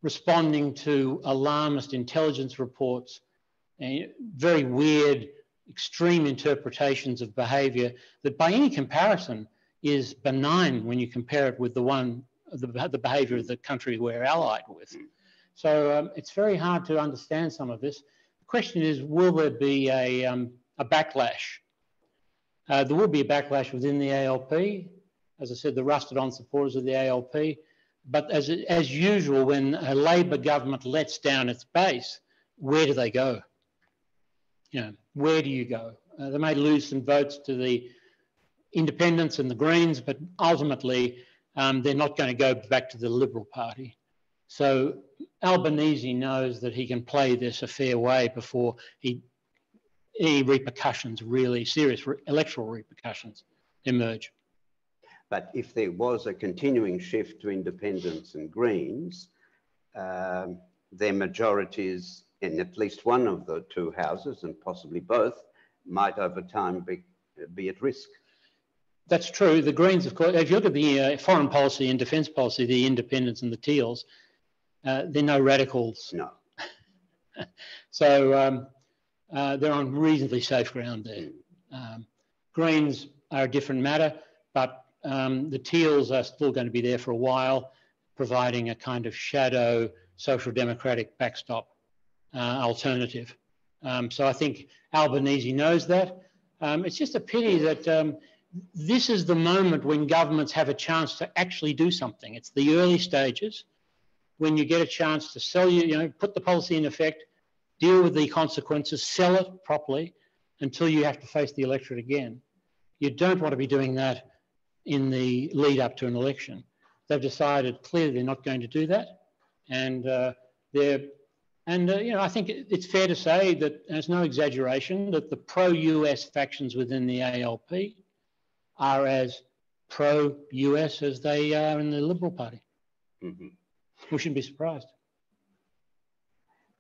responding to alarmist intelligence reports, very weird, extreme interpretations of behaviour that, by any comparison, is benign when you compare it with the one the, the behaviour of the country we're allied with. So um, it's very hard to understand some of this. The question is, will there be a, um, a backlash? Uh, there will be a backlash within the ALP. As I said, the rusted on supporters of the ALP. But as, as usual, when a Labor government lets down its base, where do they go? You know, where do you go? Uh, they may lose some votes to the independents and the Greens, but ultimately um, they're not going to go back to the Liberal Party. So Albanese knows that he can play this a fair way before he, any repercussions, really serious re electoral repercussions, emerge. But if there was a continuing shift to independents and Greens, um, their majorities in at least one of the two houses, and possibly both, might over time be, be at risk. That's true. The Greens, of course, if you look at the uh, foreign policy and defence policy, the independents and the Teals, uh, they're no radicals. No. so um, uh, they're on reasonably safe ground there. Um, Greens are a different matter, but um, the Teals are still going to be there for a while, providing a kind of shadow social democratic backstop uh, alternative. Um, so I think Albanese knows that. Um, it's just a pity that um, this is the moment when governments have a chance to actually do something. It's the early stages when you get a chance to sell you, you know, put the policy in effect, deal with the consequences, sell it properly until you have to face the electorate again. You don't want to be doing that in the lead up to an election. They've decided clearly they're not going to do that, and uh, they're and uh, you know I think it's fair to say that there's no exaggeration that the pro-US factions within the ALP are as pro-US as they are in the Liberal Party. Mm-hmm. We shouldn't be surprised.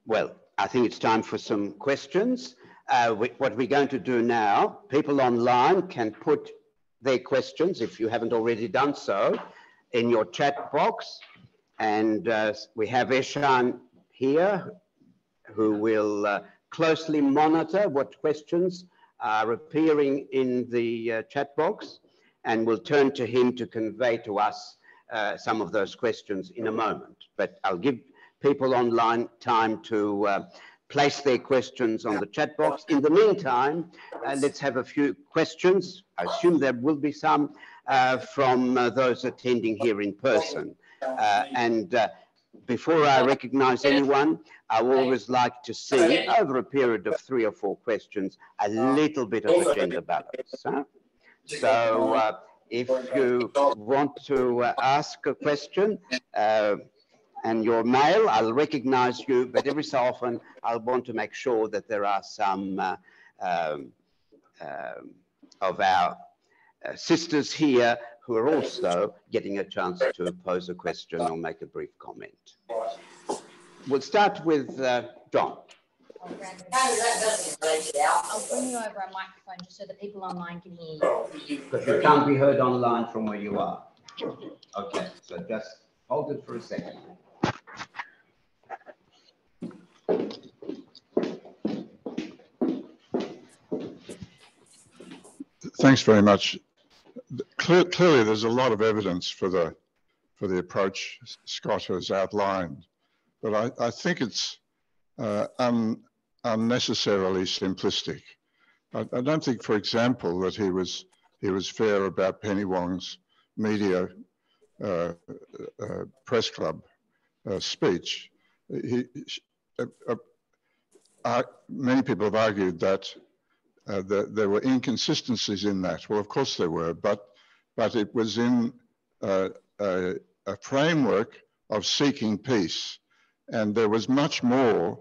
Well, I think it's time for some questions. Uh, we, what we're going to do now, people online can put their questions, if you haven't already done so, in your chat box. And uh, we have Eshan here, who will uh, closely monitor what questions are appearing in the uh, chat box. And we'll turn to him to convey to us uh, some of those questions in a moment. But I'll give people online time to uh, place their questions on the chat box. In the meantime, uh, let's have a few questions. I assume there will be some uh, from uh, those attending here in person. Uh, and before I recognize anyone, I always like to see, over a period of three or four questions, a little bit of a gender balance. Huh? So if you want to uh, ask a question uh, and you're male, I'll recognize you, but every so often I'll want to make sure that there are some uh, um, um of our uh, sisters here who are also getting a chance to pose a question or make a brief comment. We'll start with uh, John. I'll bring you over a microphone just so that people online can hear you. Because you can't be heard online from where you are. Okay, so just hold it for a second. Thanks very much. Cle- Clearly, there's a lot of evidence for the, for the approach Scott has outlined, but I, I think it's uh, un, unnecessarily simplistic. I, I don't think, for example, that he was, he was fair about Penny Wong's media uh, uh, press club uh, speech. He, uh, uh, many people have argued that uh, the, there were inconsistencies in that. Well, of course there were, but but it was in uh, a, a, framework of seeking peace, and there was much more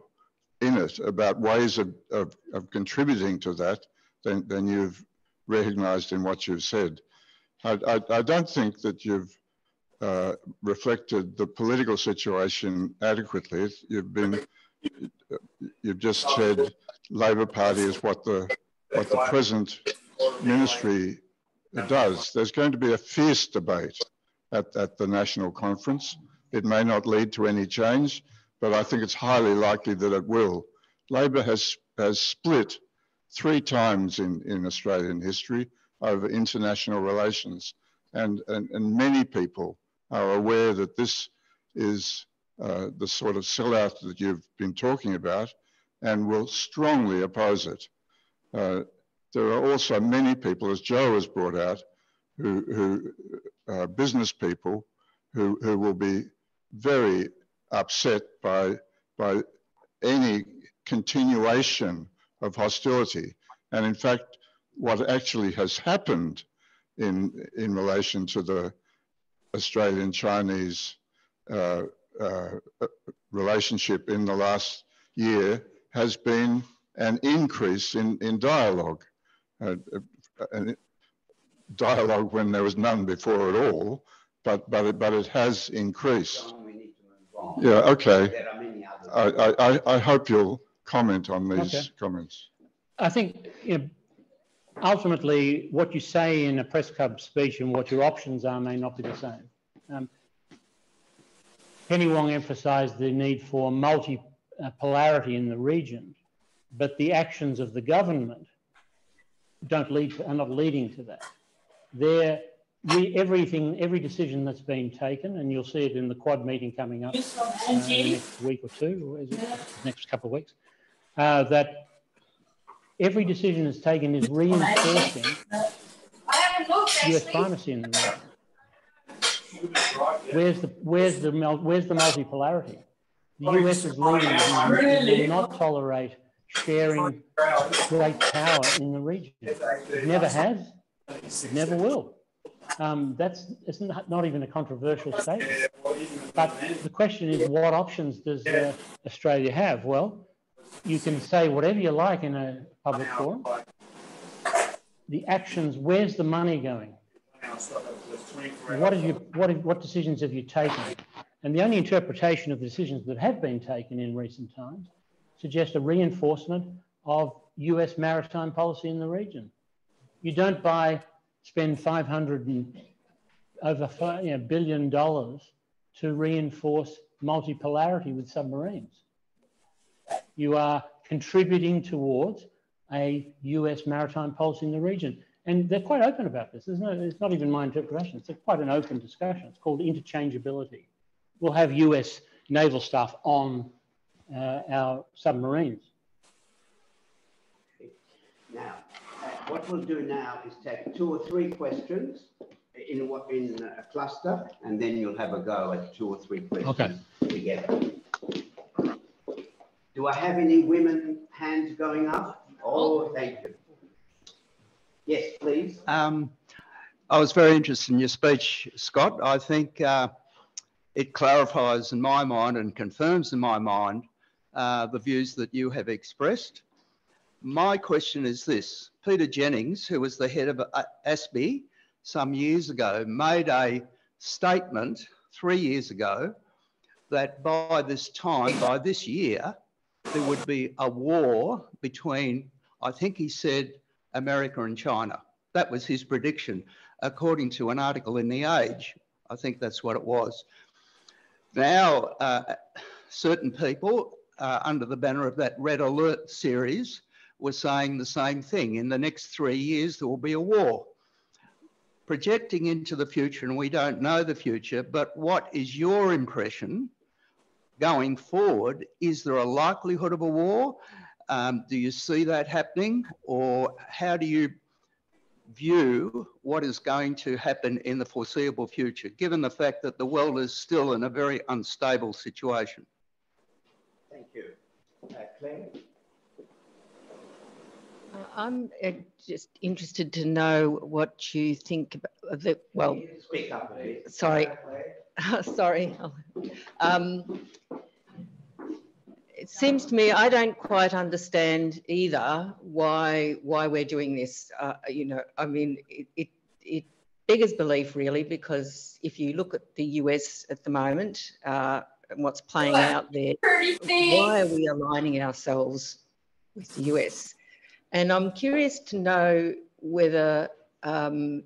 in it about ways of, of, of contributing to that than, than you've recognised in what you've said. I, I, I don't think that you've uh, reflected the political situation adequately. You've been, you've just said Labor Party is what the what the present ministry does. There's going to be a fierce debate at, at the national conference. It may not lead to any change, but I think it's highly likely that it will. Labor has, has split three times in, in Australian history over international relations. And, and, and many people are aware that this is uh, the sort of sellout that you've been talking about and will strongly oppose it. Uh, there are also many people, as Joe has brought out, who, who uh, business people who, who will be very upset by, by any continuation of hostility. And in fact, what actually has happened in, in relation to the Australian Chinese uh, uh, relationship in the last year has been an increase in, in dialogue. Uh, uh, dialogue when there was none before at all, but, but, it, but it has increased. Yeah, okay. I, I, I hope you'll comment on these okay. comments. I think you know, ultimately what you say in a press club speech and what your options are may not be the same. Um, Penny Wong emphasised the need for multi-polarity in the region but the actions of the government don't lead to, are not leading to that. There, we, everything, every decision that's been taken, and you'll see it in the Quad meeting coming up uh, next week or two, or is it next couple of weeks, uh, that every decision that's taken is reinforcing US primacy in the region. Where's the where's the where's the multipolarity? The US is leading will not tolerate sharing great power in the region. It never has, it never will. Um, that's it's not even a controversial statement. But the question is, what options does uh, Australia have? Well, you can say whatever you like in a public forum. The actions, where's the money going? What, is your, what, what decisions have you taken? And the only interpretation of the decisions that have been taken in recent times suggest a reinforcement of US maritime policy in the region. You don't buy, spend 500 and over five, you know, billion dollars to reinforce multipolarity with submarines. You are contributing towards a US maritime policy in the region. And they're quite open about this. No, it's not even my interpretation. It's quite an open discussion. It's called interchangeability. We'll have US naval staff on uh, our submarines. Now, uh, what we'll do now is take two or three questions in in a cluster, and then you'll have a go at two or three questions okay. together. Do I have any women hands going up? Oh, thank you. Yes, please. Um, I was very interested in your speech, Scott. I think uh, it clarifies in my mind and confirms in my mind uh, the views that you have expressed. my question is this. Peter Jennings, who was the head of uh, some years ago, made a statement three years ago that by this time, by this year, there would be a war between, I think he said, America and China. That was his prediction, according to an article in The Age. I think that's what it was. Now, uh, certain people uh, under the banner of that Red Alert series were saying the same thing. In the next three years, there will be a war. Projecting into the future, and we don't know the future, but what is your impression going forward? Is there a likelihood of a war? Um, do you see that happening? Or how do you view what is going to happen in the foreseeable future, given the fact that the world is still in a very unstable situation? Thank you. Uh, Claire? Uh, I'm uh, just interested to know what you think about the, well, Speak up sorry, sorry. Um, it seems to me I don't quite understand either why why we're doing this. Uh, you know, I mean, it, it, it beggars belief really because if you look at the US at the moment uh, and what's playing out there, why are we aligning ourselves with the US? And I'm curious to know whether, um,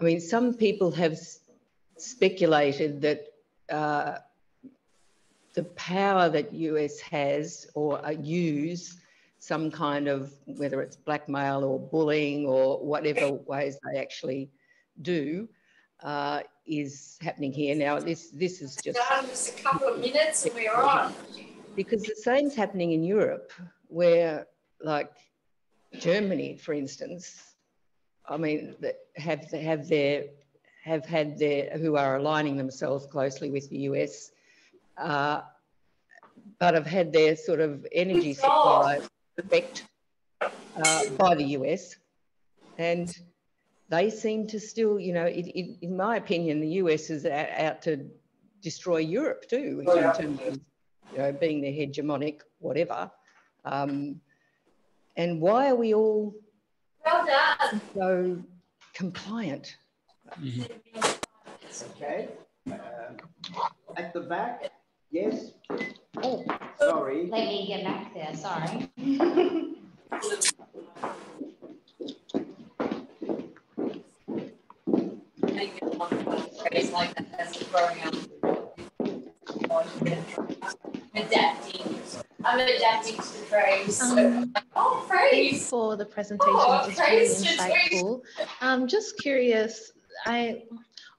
I mean, some people have speculated that uh, the power that US has or uh, use some kind of, whether it's blackmail or bullying or whatever ways they actually do, uh, is happening here. Now, this, this is just just a couple of minutes and we're on. because the same's happening in Europe, where like Germany, for instance, I mean, have have their have had their who are aligning themselves closely with the US, uh, but have had their sort of energy supply affected uh, by the US, and they seem to still, you know, it, it, in my opinion, the US is out, out to destroy Europe too, in terms of you know, being the hegemonic whatever. Um, and why are we all Well done. so compliant? Okay. Uh, At the back, yes? Oh, Sorry. let me get back there, sorry. Phrase like that as growing up. Adapting. I'm adapting to the phrase. so- Um, Oh, praise. for the presentation. Oh, It's really insightful. Um, just curious, I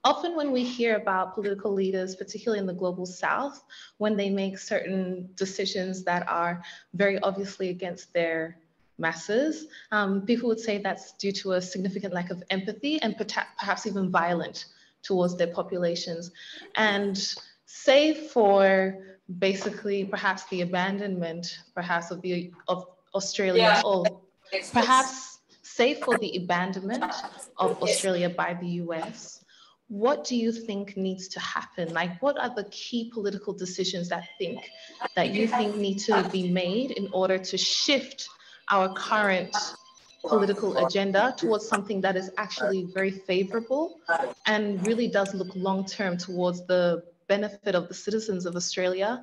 often when we hear about political leaders, particularly in the global south, when they make certain decisions that are very obviously against their masses, um, people would say that's due to a significant lack of empathy and perhaps even violent towards their populations. And save for basically perhaps the abandonment, perhaps of the of Australia Yeah. or perhaps save for the abandonment of Australia by the US, what do you think needs to happen? Like, what are the key political decisions that think that you think need to be made in order to shift our current political agenda towards something that is actually very favorable and really does look long term towards the benefit of the citizens of Australia?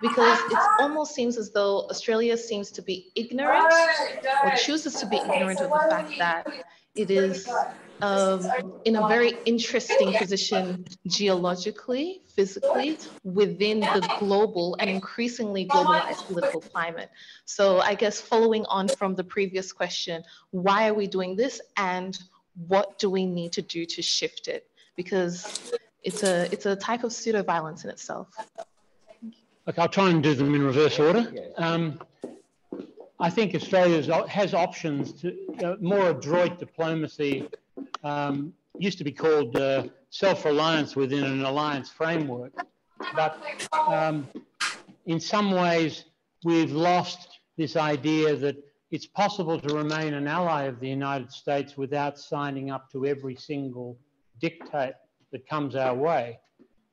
Because it almost seems as though Australia seems to be ignorant or chooses to be ignorant of the fact that it is um, in a very interesting position geologically, physically, within the global and increasingly globalized political climate. So I guess following on from the previous question, why are we doing this and what do we need to do to shift it? Because it's a, it's a type of pseudo violence in itself. Okay, I'll try and do them in reverse order. Um, I think Australia has options to uh, more adroit diplomacy. Um, used to be called uh, self-reliance within an alliance framework, but um, in some ways we've lost this idea that it's possible to remain an ally of the United States without signing up to every single dictate that comes our way,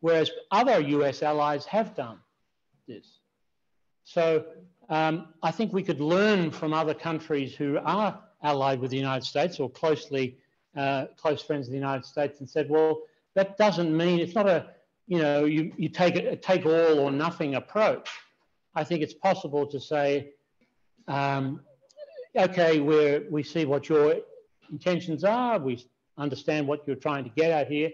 whereas other US allies have done this. So Um, I think we could learn from other countries who are allied with the United States or closely uh, close friends of the United States and said, well, that doesn't mean it's not a, you know, you, you take a take all or nothing approach. I think it's possible to say, um, okay, we we see what your intentions are, we understand what you're trying to get at here,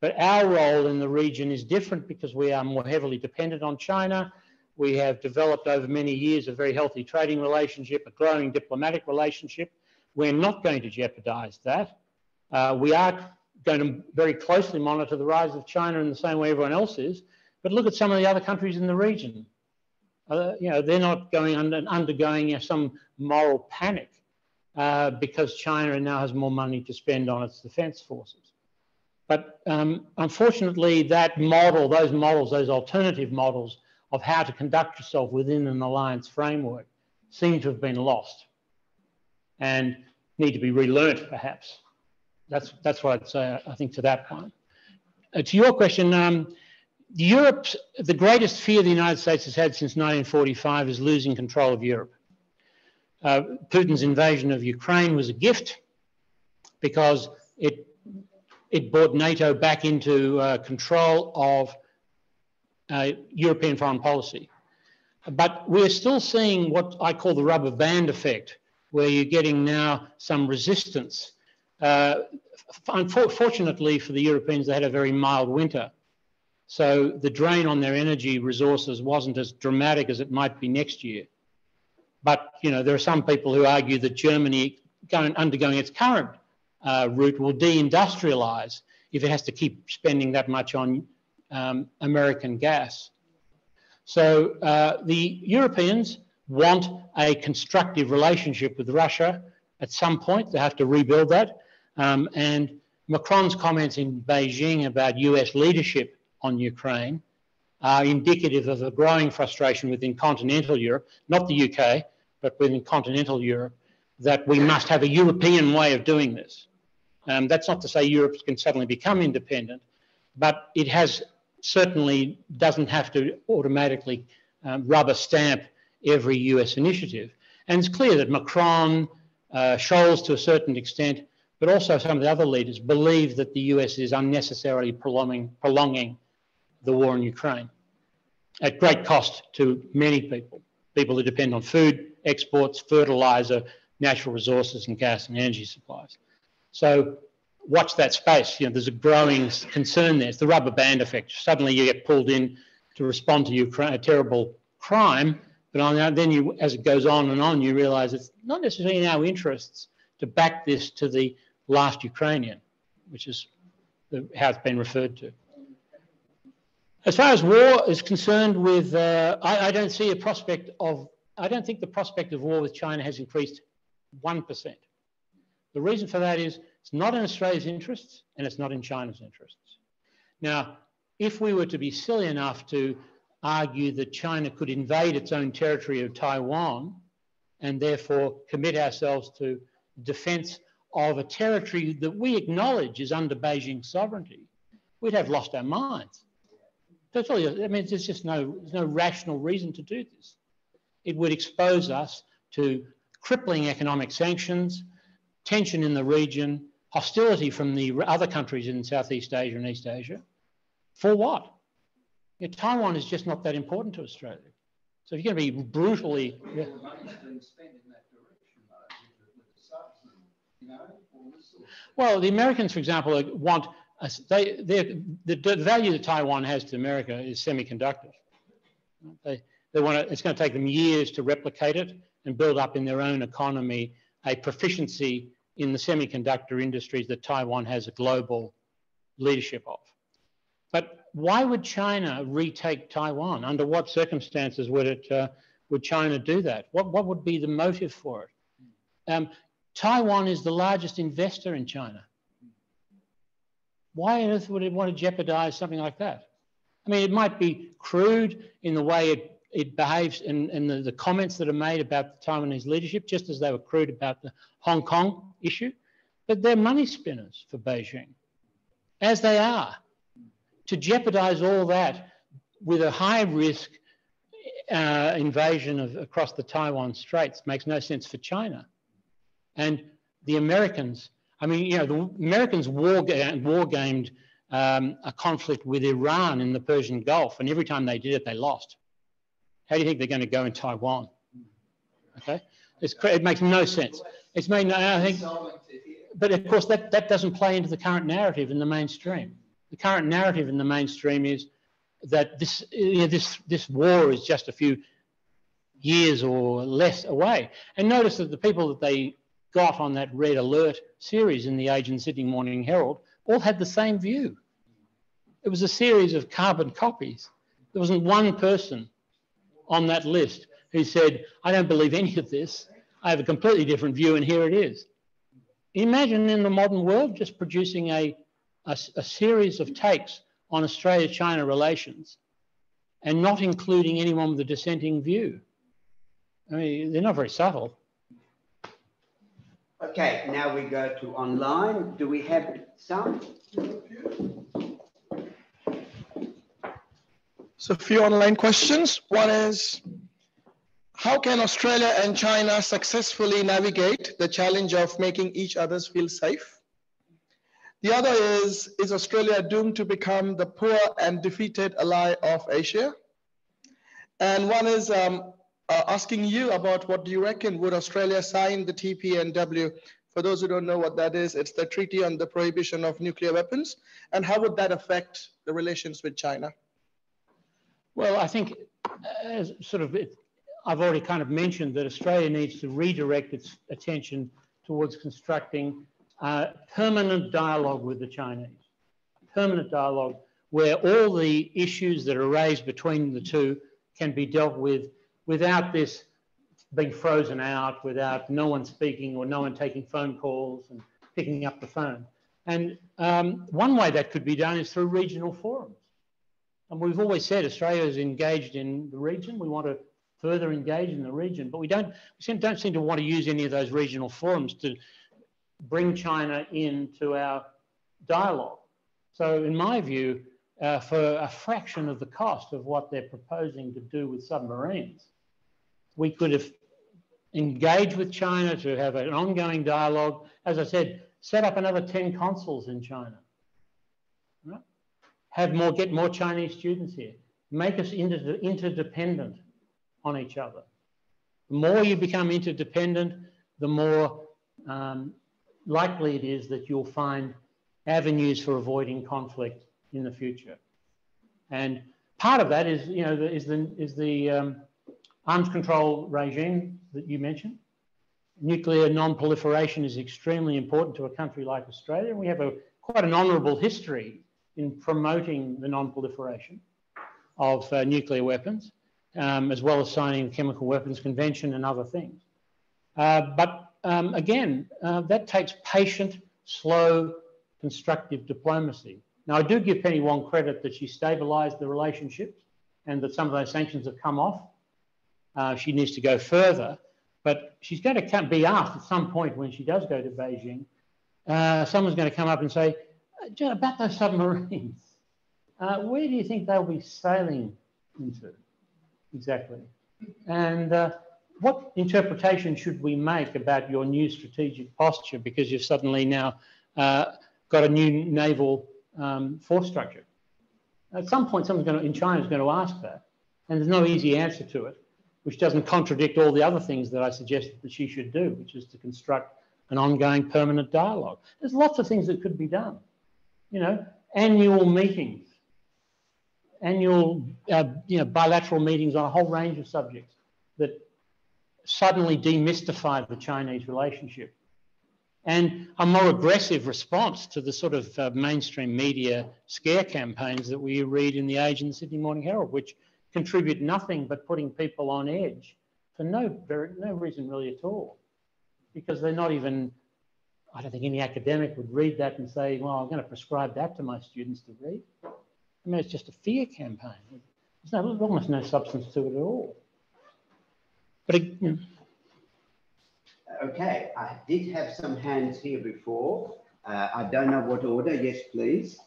but our role in the region is different because we are more heavily dependent on China. We have developed over many years a very healthy trading relationship, a growing diplomatic relationship. We're not going to jeopardize that. Uh, we are going to very closely monitor the rise of China in the same way everyone else is. But look at some of the other countries in the region. Uh, you know, they're not going under, undergoing you know, some moral panic uh, because China now has more money to spend on its defense forces. But um, unfortunately, that model, those models, those alternative models of how to conduct yourself within an alliance framework seem to have been lost and need to be relearnt, perhaps. That's, that's what I'd say, I think, to that point. Uh, to your question, um, Europe's, the greatest fear the United States has had since 1945 is losing control of Europe. Uh, Putin's invasion of Ukraine was a gift because it, it brought NATO back into uh, control of uh, European foreign policy. But we're still seeing what I call the rubber band effect, where you're getting now some resistance. Uh, unfortunately for the Europeans, they had a very mild winter. So the drain on their energy resources wasn't as dramatic as it might be next year. But you know, there are some people who argue that Germany, going, undergoing its current uh, route, will deindustrialize if it has to keep spending that much on um, American gas. So uh, the Europeans want a constructive relationship with Russia. At some point, they have to rebuild that. Um, and Macron's comments in Beijing about US leadership on Ukraine are indicative of a growing frustration within continental Europe, not the UK, but within continental Europe, that we must have a European way of doing this. Um, that's not to say Europe can suddenly become independent, but it has certainly doesn't have to automatically um, rubber stamp every US initiative. And it's clear that Macron, uh, Scholz to a certain extent, but also some of the other leaders believe that the US is unnecessarily prolonging, prolonging the war in Ukraine at great cost to many people, people who depend on food, exports, fertilizer, natural resources, and gas and energy supplies. So watch that space. You know, there's a growing concern there. It's the rubber band effect. Suddenly you get pulled in to respond to Ukraine, a terrible crime, but on, then you, as it goes on and on, you realise it's not necessarily in our interests to back this to the last Ukrainian, which is the, how it's been referred to. As far as war is concerned, with uh, I, I, don't see a prospect of I don't think the prospect of war with China has increased 1%. The reason for that is it's not in Australia's interests and it's not in China's interests. Now, if we were to be silly enough to argue that China could invade its own territory of Taiwan and therefore commit ourselves to defence of a territory that we acknowledge is under Beijing sovereignty, we'd have lost our minds. That's all. I mean, there's just no, there's no rational reason to do this it would expose us to crippling economic sanctions, tension in the region, hostility from the other countries in Southeast Asia and East Asia. For what? Yeah, Taiwan is just not that important to Australia. So if you're going to be brutally. Yeah. Well, the Americans, for example, want they, the, the value that Taiwan has to America is semiconductors. They, they want to, it's going to take them years to replicate it and build up in their own economy a proficiency in the semiconductor industries that Taiwan has a global leadership of. But why would China retake Taiwan? Under what circumstances would it uh, would China do that? What what would be the motive for it? Um, Taiwan is the largest investor in China. Why on earth would it want to jeopardize something like that? I mean, it might be crude in the way it it behaves and, in the, the, comments that are made about the Taiwanese leadership, just as they were crude about the Hong Kong issue, but they're money spinners for Beijing, as they are. To jeopardize all that with a high risk uh, invasion of across the Taiwan Straits makes no sense for China. And the Americans, I mean, you know, the Americans war, war gamed um, a conflict with Iran in the Persian Gulf, and every time they did it, they lost. How do you think they're going to go in Taiwan? Okay, it's, it makes no sense. It's made no, I think, but of course that, that doesn't play into the current narrative in the mainstream. The current narrative in the mainstream is that this, you know, this, this war is just a few years or less away. And notice that the people that they got on that Red Alert series in the Age and Sydney Morning Herald all had the same view. It was a series of carbon copies. There wasn't one person on that list who said, I don't believe any of this. I have a completely different view, and here it is. Imagine in the modern world just producing a, a, a series of takes on Australia China relations and not including anyone with a dissenting view. I mean, they're not very subtle. Okay, now we go to online. Do we have some? So a few online questions. One is, how can Australia and China successfully navigate the challenge of making each others feel safe? The other is, is Australia doomed to become the poor and defeated ally of Asia? And one is, um, uh, asking you about what do you reckon, would Australia sign the TPNW? For those who don't know what that is, it's the Treaty on the Prohibition of Nuclear Weapons. And how would that affect the relations with China? Well, I think uh, sort of, it, I've already kind of mentioned that Australia needs to redirect its attention towards constructing uh, permanent dialogue with the Chinese, permanent dialogue where all the issues that are raised between the two can be dealt with without this being frozen out, without no one speaking or no one taking phone calls and picking up the phone. And um, one way that could be done is through regional forums. And we've always said Australia is engaged in the region. We want to further engage in the region, but we don't, we don't seem to want to use any of those regional forums to bring China into our dialogue. So in my view, uh, for a fraction of the cost of what they're proposing to do with submarines, we could have engaged with China to have an ongoing dialogue. As I said, set up another 10 consuls in China. Right? Have more, get more Chinese students here. Make us inter interdependent on each other. The more you become interdependent, the more um, likely it is that you'll find avenues for avoiding conflict in the future. And part of that is, you know, the, is the, is the um, arms control regime that you mentioned. Nuclear non-proliferation is extremely important to a country like Australia. And we have a quite an honourable history in promoting the non-proliferation of uh, nuclear weapons, um, as well as signing the Chemical Weapons Convention and other things. Uh, but um, again, uh, that takes patient, slow, constructive diplomacy. Now, I do give Penny Wong credit that she stabilised the relationships and that some of those sanctions have come off. Uh, she needs to go further, but she's going to come, be asked at some point when she does go to Beijing. Uh, someone's going to come up and say, about those submarines, uh, where do you think they'll be sailing into exactly? And uh, what interpretation should we make about your new strategic posture because you've suddenly now uh, got a new naval um, force structure? At some point, someone's going to, in China is going to ask that, and there's no easy answer to it, which doesn't contradict all the other things that I suggested that she should do, which is to construct an ongoing permanent dialogue. There's lots of things that could be done. You know, annual meetings, annual, uh, you know, bilateral meetings on a whole range of subjects that suddenly demystify the Chinese relationship. And a more aggressive response to the sort of uh, mainstream media scare campaigns that we read in The Age and the Sydney Morning Herald, which contribute nothing but putting people on edge for no, very, no reason really at all. Because they're not even, I don't think any academic would read that and say, well, I'm going to prescribe that to my students to read. I mean, it's just a fear campaign. There's, no, almost no substance to it at all. But it, you know. Okay, I did have some hands here before. Uh, I don't know what order. Yes, please.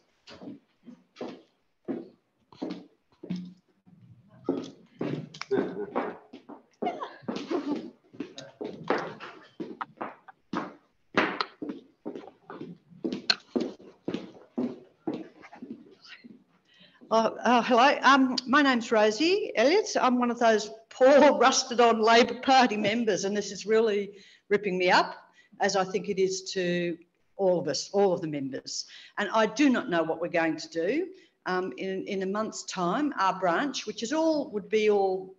Oh, oh, hello. Um, my name's Rosie Elliott. I'm one of those poor, rusted on Labor Party members, and this is really ripping me up, as I think it is to all of us, all of the members. And I do not know what we're going to do. Um, in, in a month's time, our branch, which is all, would be all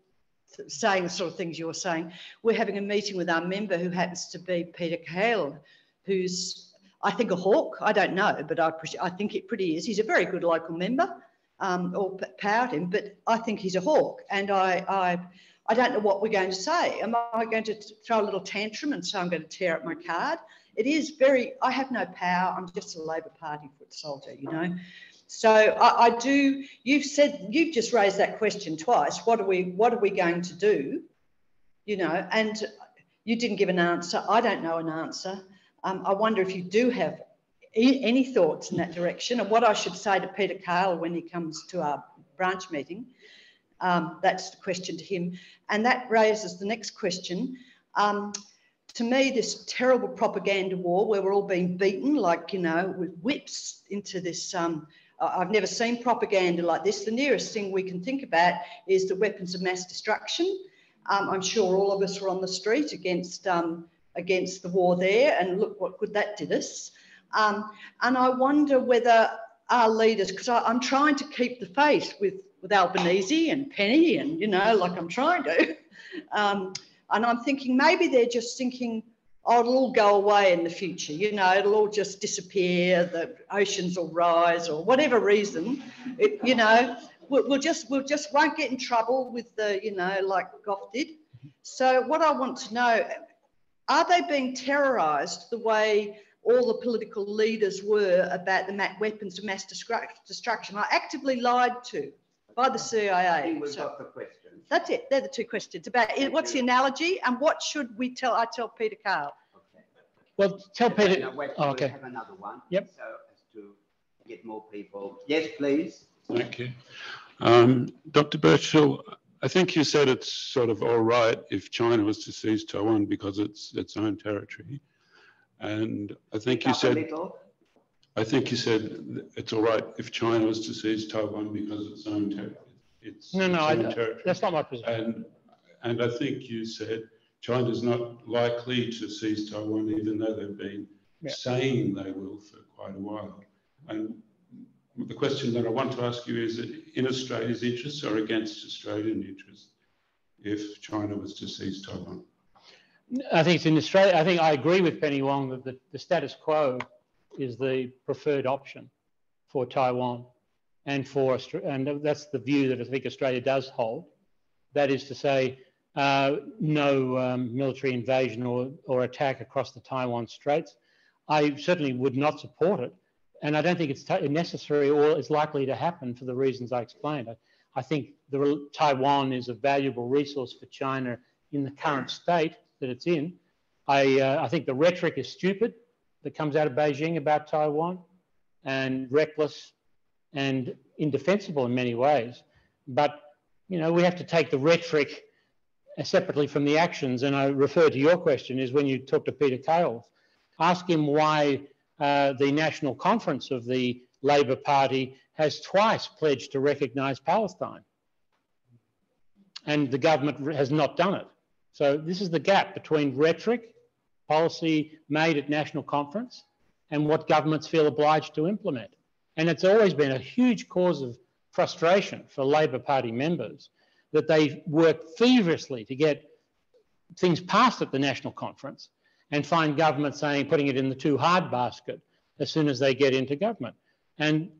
saying the sort of things you're saying, we're having a meeting with our member who happens to be Peter Khalil, who's, I think, a hawk. I don't know, but I, I think it pretty is. He's a very good local member, um, or power him, but I think he's a hawk. And I, I, I don't know what we're going to say. Am I going to throw a little tantrum and say I'm going to tear up my card? It is very, I have no power. I'm just a Labor Party foot soldier, you know. So I, I, do. You've said you've just raised that question twice. What are we? What are we going to do? You know, and you didn't give an answer. I don't know an answer. Um, I wonder if you do have any thoughts in that direction, and what I should say to Peter Khalil when he comes to our branch meeting. Um, that's the question to him, and that raises the next question. Um, to me, this terrible propaganda war where we're all being beaten, like you know, with whips into this um, I've never seen propaganda like this. The nearest thing we can think about is the weapons of mass destruction. Um, I'm sure all of us were on the street against um, against the war there, and look what good that did us. Um, and I wonder whether our leaders, because I'm trying to keep the faith with with Albanese and Penny, and you know, like I'm trying to, um, and I'm thinking maybe they're just thinking oh, it'll all go away in the future. You know, it'll all just disappear. The oceans will rise, or whatever reason. It, you know, we'll, we'll, just we'll just won't get in trouble with the you know like Gough did. So what I want to know, are they being terrorised the way all the political leaders were about the weapons of mass destruction? Are actively lied to by the CIA? So, the question. That's it. They're the two questions. About Thank what's you. the analogy and what should we tell? I tell Peter Khalil. Okay. Well, tell Peter. No, wait, oh, okay. have another one. Yep. So as to get more people. Yes, please. Thank you. Um, Dr. Burchill, I think you said it's sort of all right if China was to seize Taiwan because it's its own territory. And I think you said, I think you said it's all right if China was to seize Taiwan because it's own territory its no, no, I, that's not my position. And, and I think you said China's not likely to seize Taiwan, even though they've been yeah. saying they will for quite a while. And the question that I want to ask you is it in Australia's interest or against Australian interest if China was to seize Taiwan? I think it's in Australia. I think I agree with Penny Wong that the, the status quo is the preferred option for Taiwan and for and that's the view that I think Australia does hold. That is to say, uh, no um, military invasion or, or attack across the Taiwan Straits. I certainly would not support it, and I don't think it's necessary or is likely to happen for the reasons I explained. I, I think the, Taiwan is a valuable resource for China in the current state that it's in. I, uh, I think the rhetoric is stupid that comes out of Beijing about Taiwan and reckless and indefensible in many ways. But, you know, we have to take the rhetoric separately from the actions. And I refer to your question is when you talk to Peter Khalil, ask him why uh, the National Conference of the Labor Party has twice pledged to recognise Palestine. And the government has not done it. So this is the gap between rhetoric, policy made at national conference, and what governments feel obliged to implement. And it's always been a huge cause of frustration for Labor Party members that they work feverishly to get things passed at the national conference and find government saying putting it in the too hard basket as soon as they get into government. And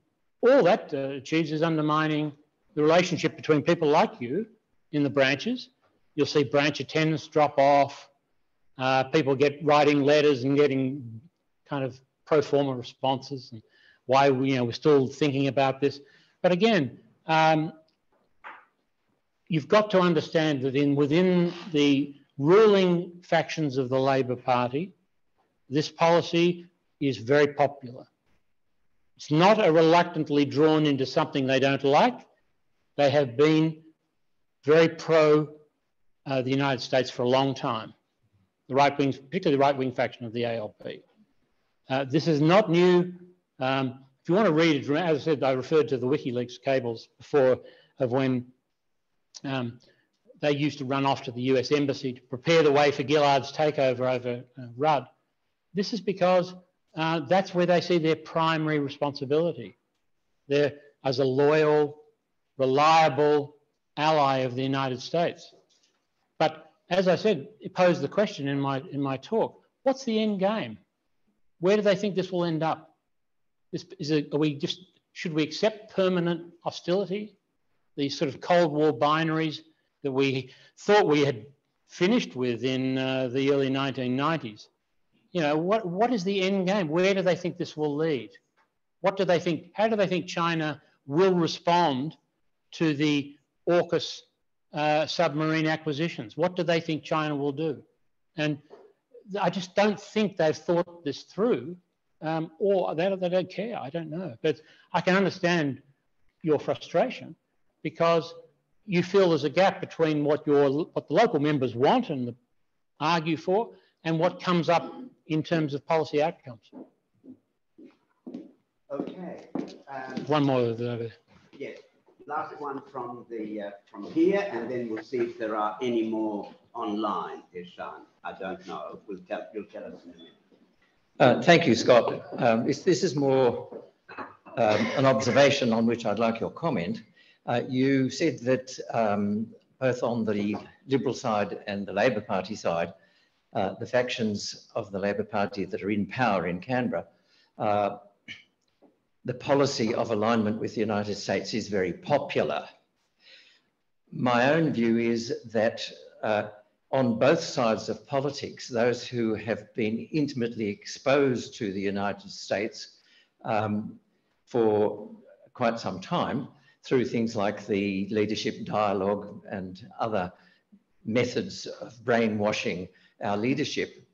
all that uh, achieves is undermining the relationship between people like you in the branches. You'll see branch attendance drop off. Uh, people get writing letters and getting kind of pro forma responses. And why we, you know, we're still thinking about this. But again, um, you've got to understand that in within the ruling factions of the Labor Party, this policy is very popular. It's not a reluctantly drawn into something they don't like. They have been very pro uh, the United States for a long time. The right wing, particularly the right wing faction of the ALP. Uh, this is not new. Um, if you want to read it, as I said, I referred to the WikiLeaks cables before of when um, they used to run off to the US Embassy to prepare the way for Gillard's takeover over uh, Rudd. This is because uh, that's where they see their primary responsibility. They're as a loyal, reliable ally of the United States. But as I said, it posed the question in my, in my talk, what's the end game? Where do they think this will end up? Is, is it, are we just, should we accept permanent hostility? These sort of Cold War binaries that we thought we had finished with in uh, the early 1990s. You know, what, what is the end game? Where do they think this will lead? What do they think, how do they think China will respond to the AUKUS uh, submarine acquisitions? What do they think China will do? And I just don't think they've thought this through, um, or they, they don't care. I don't know. But I can understand your frustration because you feel there's a gap between what your what the local members want and the, argue for and what comes up in terms of policy outcomes. Okay. Um, one more over there. Yes. Last one from the uh, from here, and then we'll see if there are any more online, Ishan. I don't know. We'll tell, you'll tell us in a minute. Uh, thank you, Scott. Um, this, this, is more um, an observation on which I'd like your comment. Uh, you said that um, both on the Liberal side and the Labor Party side, uh, the factions of the Labor Party that are in power in Canberra, uh, the policy of alignment with the United States is very popular. My own view is that uh, on both sides of politics, those who have been intimately exposed to the United States um, for quite some time through things like the leadership dialogue and other methods of brainwashing our leadership,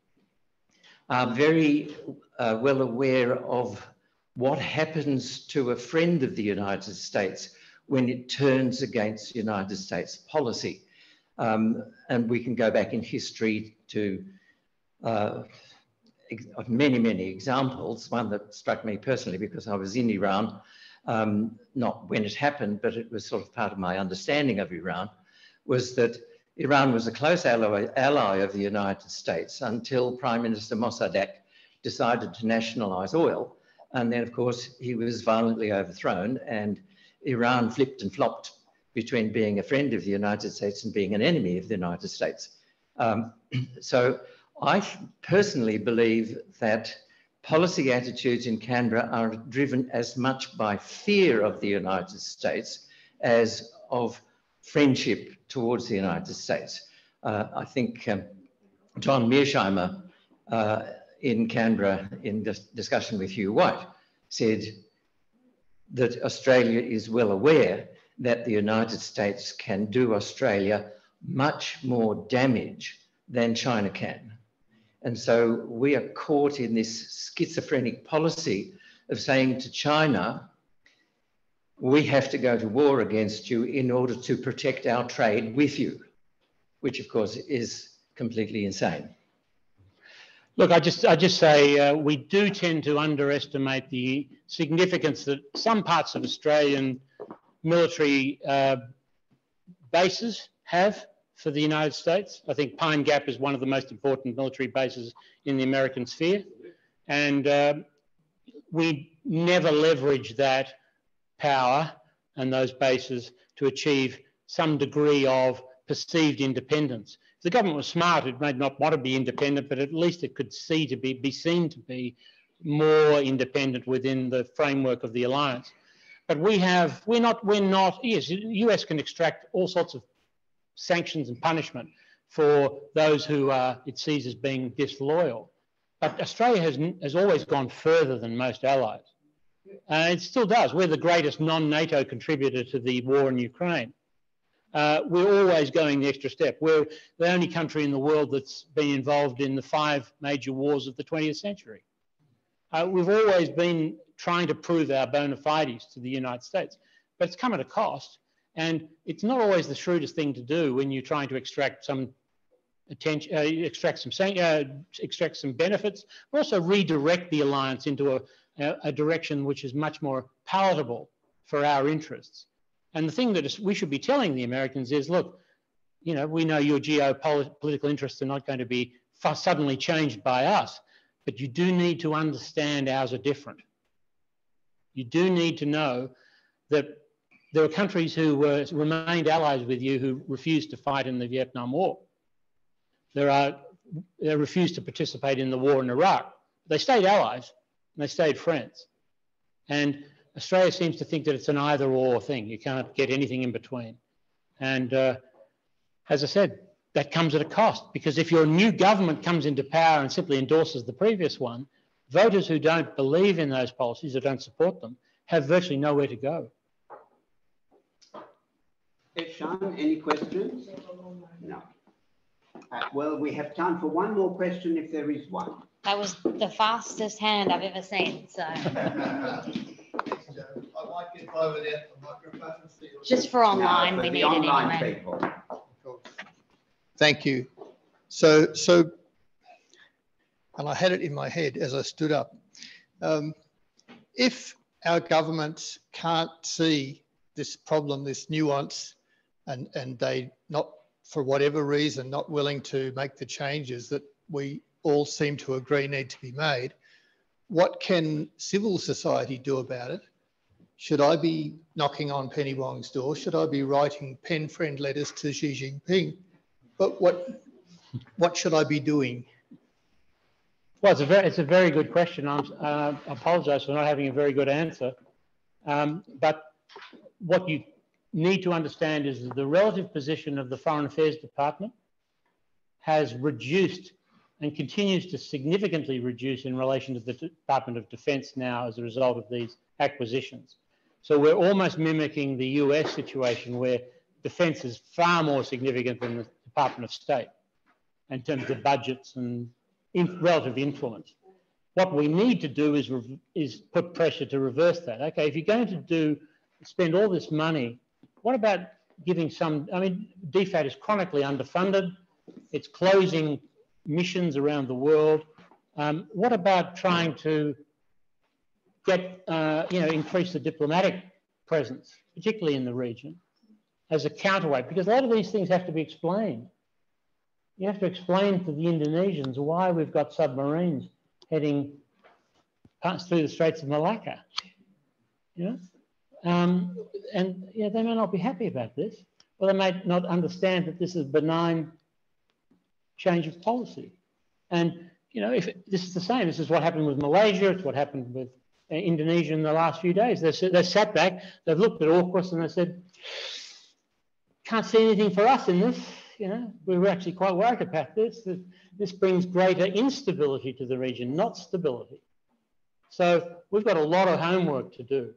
are very uh, well aware of what happens to a friend of the United States when it turns against United States policy. Um, and we can go back in history to uh, many, many examples. One that struck me personally because I was in Iran um, not when it happened, but it was sort of part of my understanding of Iran, was that Iran was a close ally, ally of the United States until Prime Minister Mossadegh decided to nationalize oil. And then, of course, he was violently overthrown, and Iran flipped and flopped between being a friend of the United States and being an enemy of the United States. Um, so I personally believe that policy attitudes in Canberra are driven as much by fear of the United States as of friendship towards the United States. Uh, I think um, John Mearsheimer uh, in Canberra, in dis discussion with Hugh White, said that Australia is well aware that the United States can do Australia much more damage than China can. And so we are caught in this schizophrenic policy of saying to China, we have to go to war against you in order to protect our trade with you, which of course is completely insane. Look, I just, I just say uh, we do tend to underestimate the significance that some parts of Australian military uh, bases have for the United States. I think Pine Gap is one of the most important military bases in the American sphere. And uh, we never leverage that power and those bases to achieve some degree of perceived independence. The government was smart, it may not want to be independent, but at least it could see to be, be seen to be more independent within the framework of the alliance. But we have, we're not, we're not, yes, US can extract all sorts of sanctions and punishment for those who uh, it sees as being disloyal. But Australia has, has always gone further than most allies. Uh, it still does. We're the greatest non-NATO contributor to the war in Ukraine. Uh, we're always going the extra step. We're the only country in the world that's been involved in the five major wars of the 20th century. Uh, we've always been trying to prove our bona fides to the United States, but it's come at a cost. And it's not always the shrewdest thing to do when you're trying to extract some attention, uh, extract some uh, extract some benefits, but also redirect the alliance into a, a, a direction which is much more palatable for our interests. And the thing that is, we should be telling the Americans is, look, you know, we know your geopolitical interests are not going to be suddenly changed by us, but you do need to understand ours are different. You do need to know that there are countries who were, remained allies with you who refused to fight in the Vietnam War. There are, they refused to participate in the war in Iraq. They stayed allies and they stayed friends. And Australia seems to think that it's an either or thing. You can't get anything in between. And uh, as I said, that comes at a cost because if your new government comes into power and simply endorses the previous one, voters who don't believe in those policies or don't support them have virtually nowhere to go. Hey, Sean, any questions? No. Uh, well, we have time for one more question if there is one. That was the fastest hand I've ever seen, so. Just for online, we need the it anyway. people. Thank you. So, so, and I had it in my head as I stood up. Um, if our governments can't see this problem, this nuance, and, and they not, for whatever reason, not willing to make the changes that we all seem to agree need to be made, what can civil society do about it? Should I be knocking on Penny Wong's door? Should I be writing pen friend letters to Xi Jinping? But what, what should I be doing? Well, it's a very, it's a very good question. I'm, uh, I apologise for not having a very good answer. Um, but what you need to understand is that the relative position of the Foreign Affairs Department has reduced and continues to significantly reduce in relation to the Department of Defence now as a result of these acquisitions. So we're almost mimicking the US situation where defence is far more significant than the Department of State in terms of budgets and in relative influence. What we need to do is, is put pressure to reverse that. Okay, if you're going to do spend all this money, what about giving some? I mean, DFAT is chronically underfunded. It's closing missions around the world. Um, what about trying to get, uh, you know, increase the diplomatic presence, particularly in the region, as a counterweight? Because a lot of these things have to be explained. You have to explain to the Indonesians why we've got submarines heading past through the Straits of Malacca. You know, um, and yeah, they may not be happy about this, or they may not understand that this is benign change of policy. And you know, if this is the same, this is what happened with Malaysia. It's what happened with Indonesia in the last few days. They, they sat back, they've looked at AUKUS and they said, can't see anything for us in this. You know, we were actually quite worried about this. This brings greater instability to the region, not stability. So we've got a lot of homework to do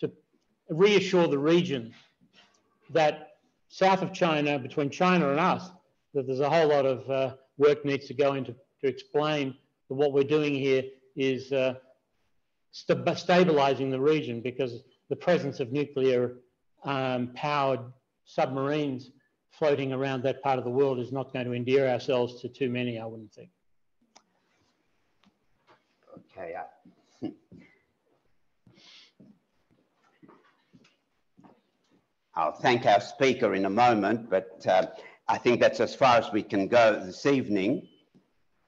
to reassure the region that south of China, between China and us, that there's a whole lot of uh, work needs to go into to explain that what we're doing here is uh, st stabilizing the region because the presence of nuclear um, powered submarines floating around that part of the world is not going to endear ourselves to too many, I wouldn't think. Okay. Uh, I'll thank our speaker in a moment, but uh, I think that's as far as we can go this evening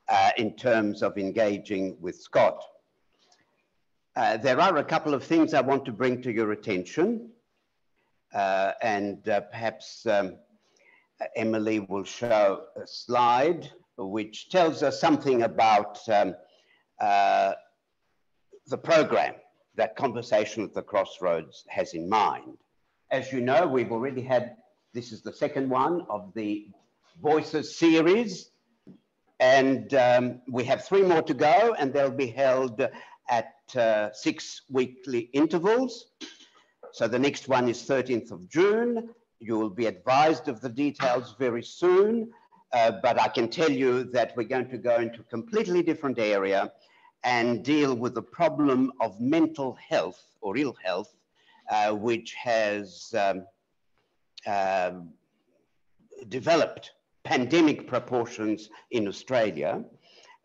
uh, in terms of engaging with Scott. Uh, there are a couple of things I want to bring to your attention, uh, and uh, perhaps um, Emily will show a slide which tells us something about um, uh, the program that Conversation at the Crossroads has in mind. As you know, we've already had, this is the second one of the Voices series, and um, we have three more to go, and they'll be held at uh, six weekly intervals. So the next one is 13th of June. You will be advised of the details very soon, uh, but I can tell you that we're going to go into a completely different area and deal with the problem of mental health or ill health, uh, which has um, um developed pandemic proportions in Australia.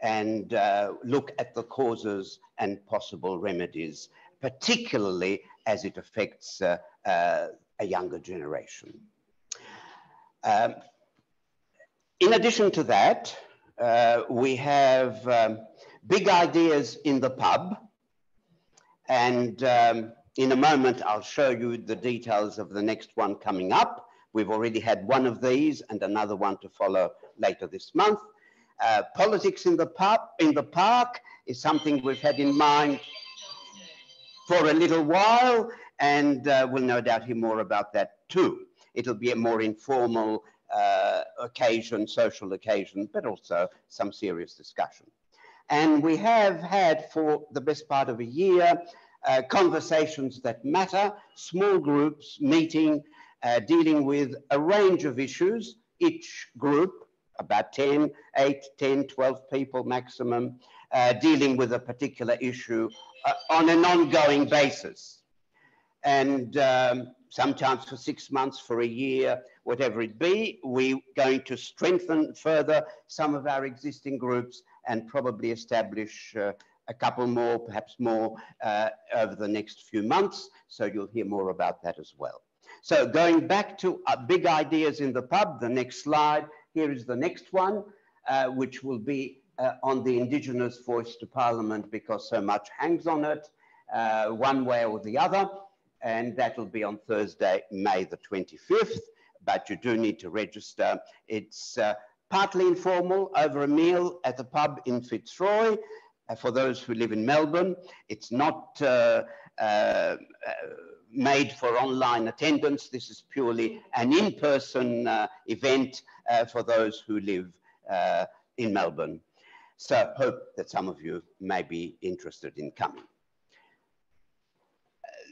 And uh, look at the causes and possible remedies, particularly as it affects uh, uh, a younger generation. Um, in addition to that, uh, we have um, big ideas in the pub. And um, in a moment, I'll show you the details of the next one coming up. We've already had one of these and another one to follow later this month. Uh, politics in the pub, in the park is something we've had in mind for a little while, and uh, we'll no doubt hear more about that too. It'll be a more informal uh, occasion, social occasion, but also some serious discussion. And we have had for the best part of a year uh, conversations that matter, small groups meeting, uh, dealing with a range of issues, each group, about 10, 8, 10, 12 people maximum, uh, dealing with a particular issue uh, on an ongoing basis. And um, sometimes for six months, for a year, whatever it be, we're going to strengthen further some of our existing groups and probably establish uh, a couple more, perhaps more, uh, over the next few months. So you'll hear more about that as well. So going back to uh, big ideas in the pub, the next slide, here is the next one, uh, which will be uh, on the Indigenous voice to Parliament because so much hangs on it, uh, one way or the other. And that will be on Thursday, May the 25th. But you do need to register. It's uh, partly informal over a meal at the pub in Fitzroy. Uh, for those who live in Melbourne, it's not uh, made for online attendance. This is purely an in-person uh, event uh, for those who live uh, in Melbourne. So hope that some of you may be interested in coming.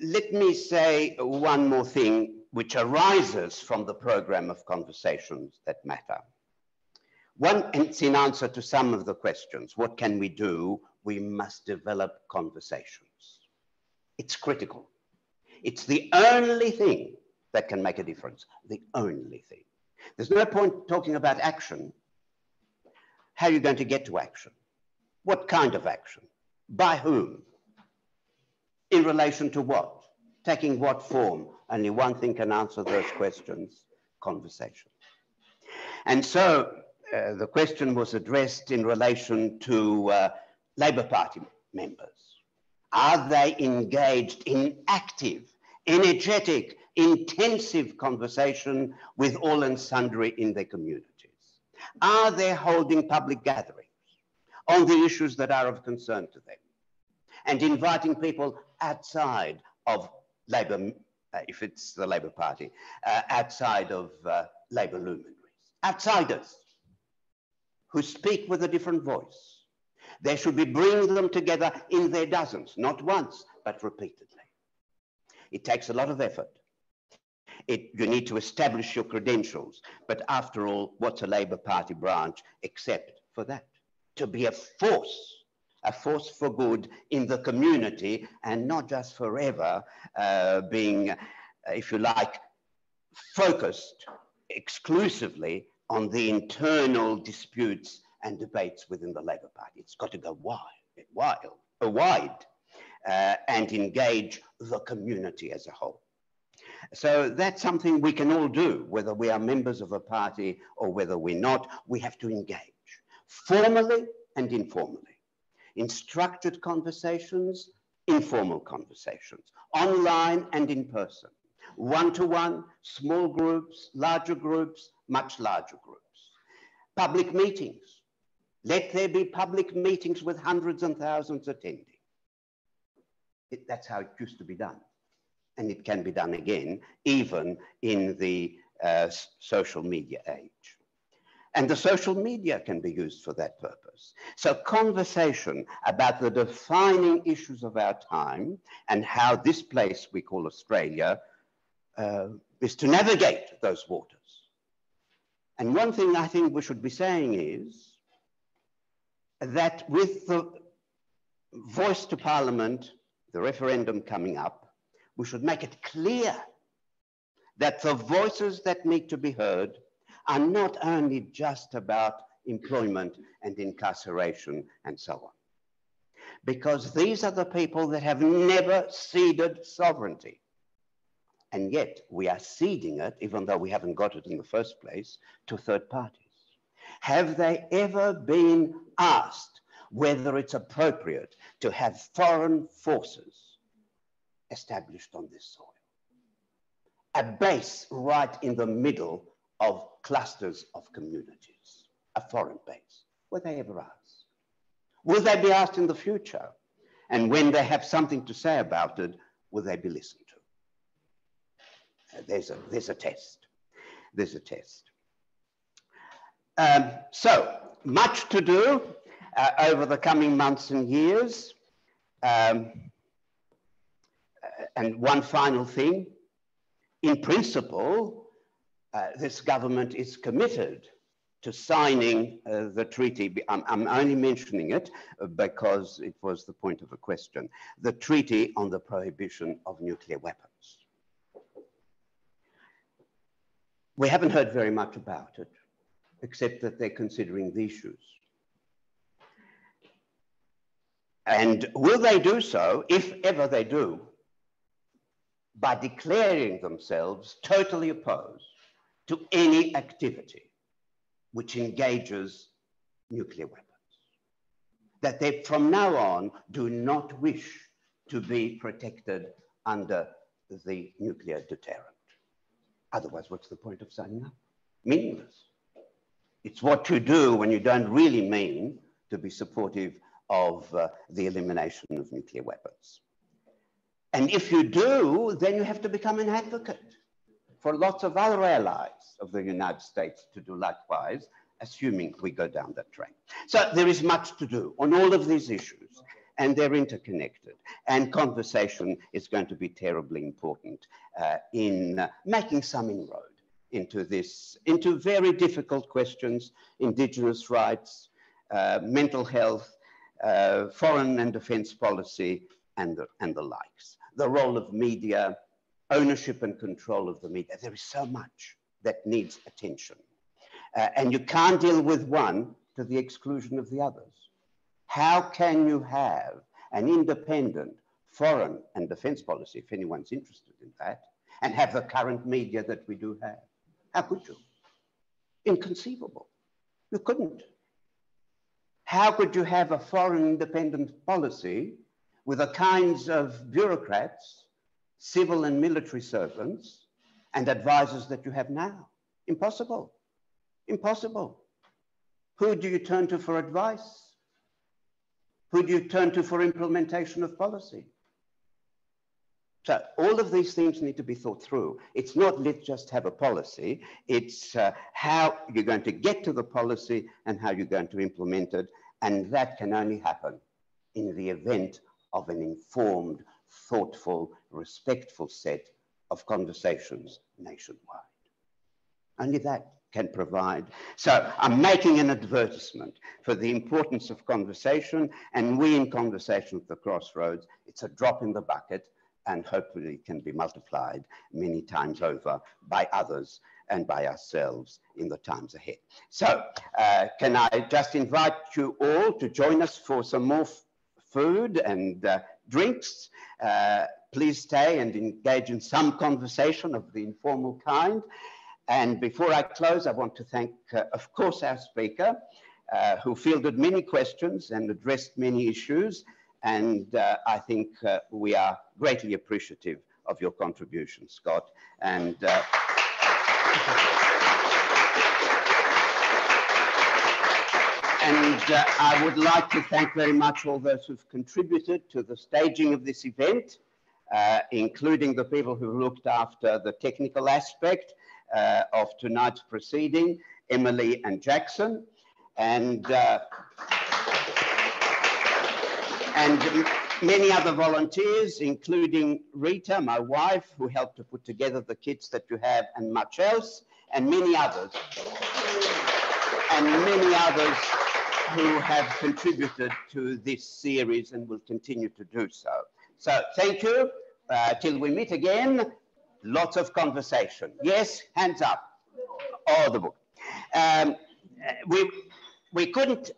Let me say one more thing which arises from the program of conversations that matter. One, it's in answer to some of the questions. What can we do? We must develop conversations. It's critical. It's the only thing that can make a difference. The only thing. There's no point talking about action how are you going to get to action? What kind of action? By whom? In relation to what? Taking what form? Only one thing can answer those questions conversation. And so uh, the question was addressed in relation to uh, Labor Party members. Are they engaged in active, energetic, intensive conversation with all and sundry in their communities? Are they holding public gatherings on the issues that are of concern to them? And inviting people outside of Labor, uh, if it's the Labor Party, uh, outside of uh, Labor luminaries, outsiders who speak with a different voice. They should be bringing them together in their dozens, not once, but repeatedly. It takes a lot of effort. It, you need to establish your credentials. But after all, what's a Labor Party branch except for that? To be a force, a force for good in the community and not just forever uh, being, uh, if you like, focused exclusively on the internal disputes and debates within the Labor Party. It's got to go wide, wide, wide uh, and engage the community as a whole. So that's something we can all do, whether we are members of a party or whether we're not. We have to engage formally and informally in structured conversations, informal conversations, online and in person, one-to-one, small groups, larger groups, much larger groups. Public meetings. Let there be public meetings with hundreds and thousands attending. It, that's how it used to be done and it can be done again, even in the uh, social media age. And the social media can be used for that purpose. So conversation about the defining issues of our time and how this place we call Australia uh, is to navigate those waters. And one thing I think we should be saying is that with the voice to parliament, the referendum coming up, we should make it clear that the voices that need to be heard are not only just about employment and incarceration and so on. Because these are the people that have never ceded sovereignty. And yet we are ceding it, even though we haven't got it in the first place, to third parties. Have they ever been asked whether it's appropriate to have foreign forces established on this soil? A base right in the middle of clusters of communities, a foreign base. Were they ever asked? Will they be asked in the future? And when they have something to say about it, will they be listened to? Uh, there's, a, there's a test. There's a test. Um, so, much to do uh, over the coming months and years. Um, uh, and one final thing in principle, uh, this government is committed to signing uh, the treaty. I'm, I'm, only mentioning it because it was the point of a question. The treaty on the prohibition of nuclear weapons. We haven't heard very much about it, except that they're considering the issues. And will they do so, if ever they do, by declaring themselves totally opposed to any activity which engages nuclear weapons. That they, from now on, do not wish to be protected under the nuclear deterrent. Otherwise, what's the point of signing up? Meaningless. It's what you do when you don't really mean to be supportive of uh, the elimination of nuclear weapons. And if you do, then you have to become an advocate for lots of other allies of the United States to do likewise, assuming we go down that track. So there is much to do on all of these issues, and they're interconnected. And conversation is going to be terribly important uh, in uh, making some inroad into this, into very difficult questions, indigenous rights, uh, mental health, uh, foreign and defense policy, and the, and the likes the role of media, ownership and control of the media. There is so much that needs attention. Uh, and you can't deal with one to the exclusion of the others. How can you have an independent foreign and defense policy, if anyone's interested in that, and have the current media that we do have? How could you? Inconceivable. You couldn't. How could you have a foreign independent policy with the kinds of bureaucrats, civil and military servants, and advisors that you have now. Impossible. Impossible. Who do you turn to for advice? Who do you turn to for implementation of policy? So all of these things need to be thought through. It's not let's just have a policy. It's uh, how you're going to get to the policy and how you're going to implement it. And that can only happen in the event of an informed, thoughtful, respectful set of conversations nationwide. Only that can provide. So I'm making an advertisement for the importance of conversation and we in conversation at the crossroads, it's a drop in the bucket and hopefully can be multiplied many times over by others and by ourselves in the times ahead. So uh, can I just invite you all to join us for some more food and uh, drinks. Uh, please stay and engage in some conversation of the informal kind. And before I close, I want to thank, uh, of course, our speaker, uh, who fielded many questions and addressed many issues. And uh, I think uh, we are greatly appreciative of your contribution, Scott. And And uh, I would like to thank very much all those who've contributed to the staging of this event, uh, including the people who looked after the technical aspect uh, of tonight's proceeding, Emily and Jackson. And, uh, and many other volunteers, including Rita, my wife, who helped to put together the kits that you have and much else, and many others. And many others who have contributed to this series and will continue to do so. So thank you. Uh, till we meet again, lots of conversation. Yes, hands up. Oh, the book. Um, we, we couldn't,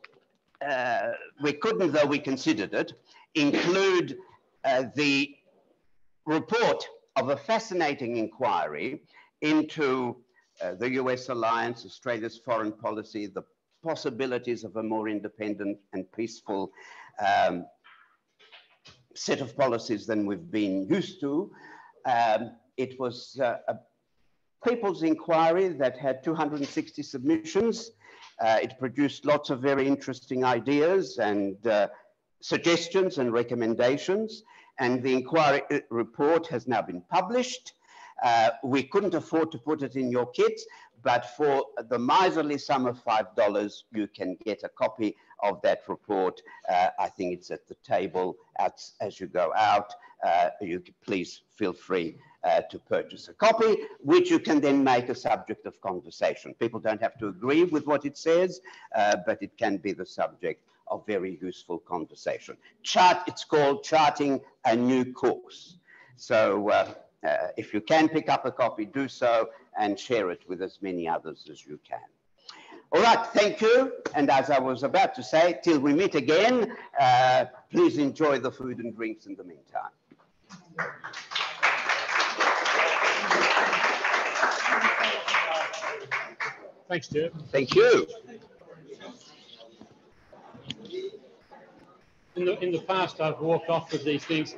uh, we couldn't, though we considered it, include uh, the report of a fascinating inquiry into uh, the US alliance, Australia's foreign policy, the possibilities of a more independent and peaceful um, set of policies than we've been used to. Um, it was uh, a people's inquiry that had 260 submissions. Uh, it produced lots of very interesting ideas and uh, suggestions and recommendations. And the inquiry uh, report has now been published. Uh, we couldn't afford to put it in your kit, but for the miserly sum of $5, you can get a copy of that report. Uh, I think it's at the table as, as you go out. Uh, you please feel free uh, to purchase a copy, which you can then make a subject of conversation. People don't have to agree with what it says, uh, but it can be the subject of very useful conversation. Chart, it's called Charting a New Course. So uh, uh, if you can pick up a copy, do so and share it with as many others as you can. All right, thank you. And as I was about to say, till we meet again, uh, please enjoy the food and drinks in the meantime. Thanks, Dirk. Thank you. In the, in the past, I've walked off with these things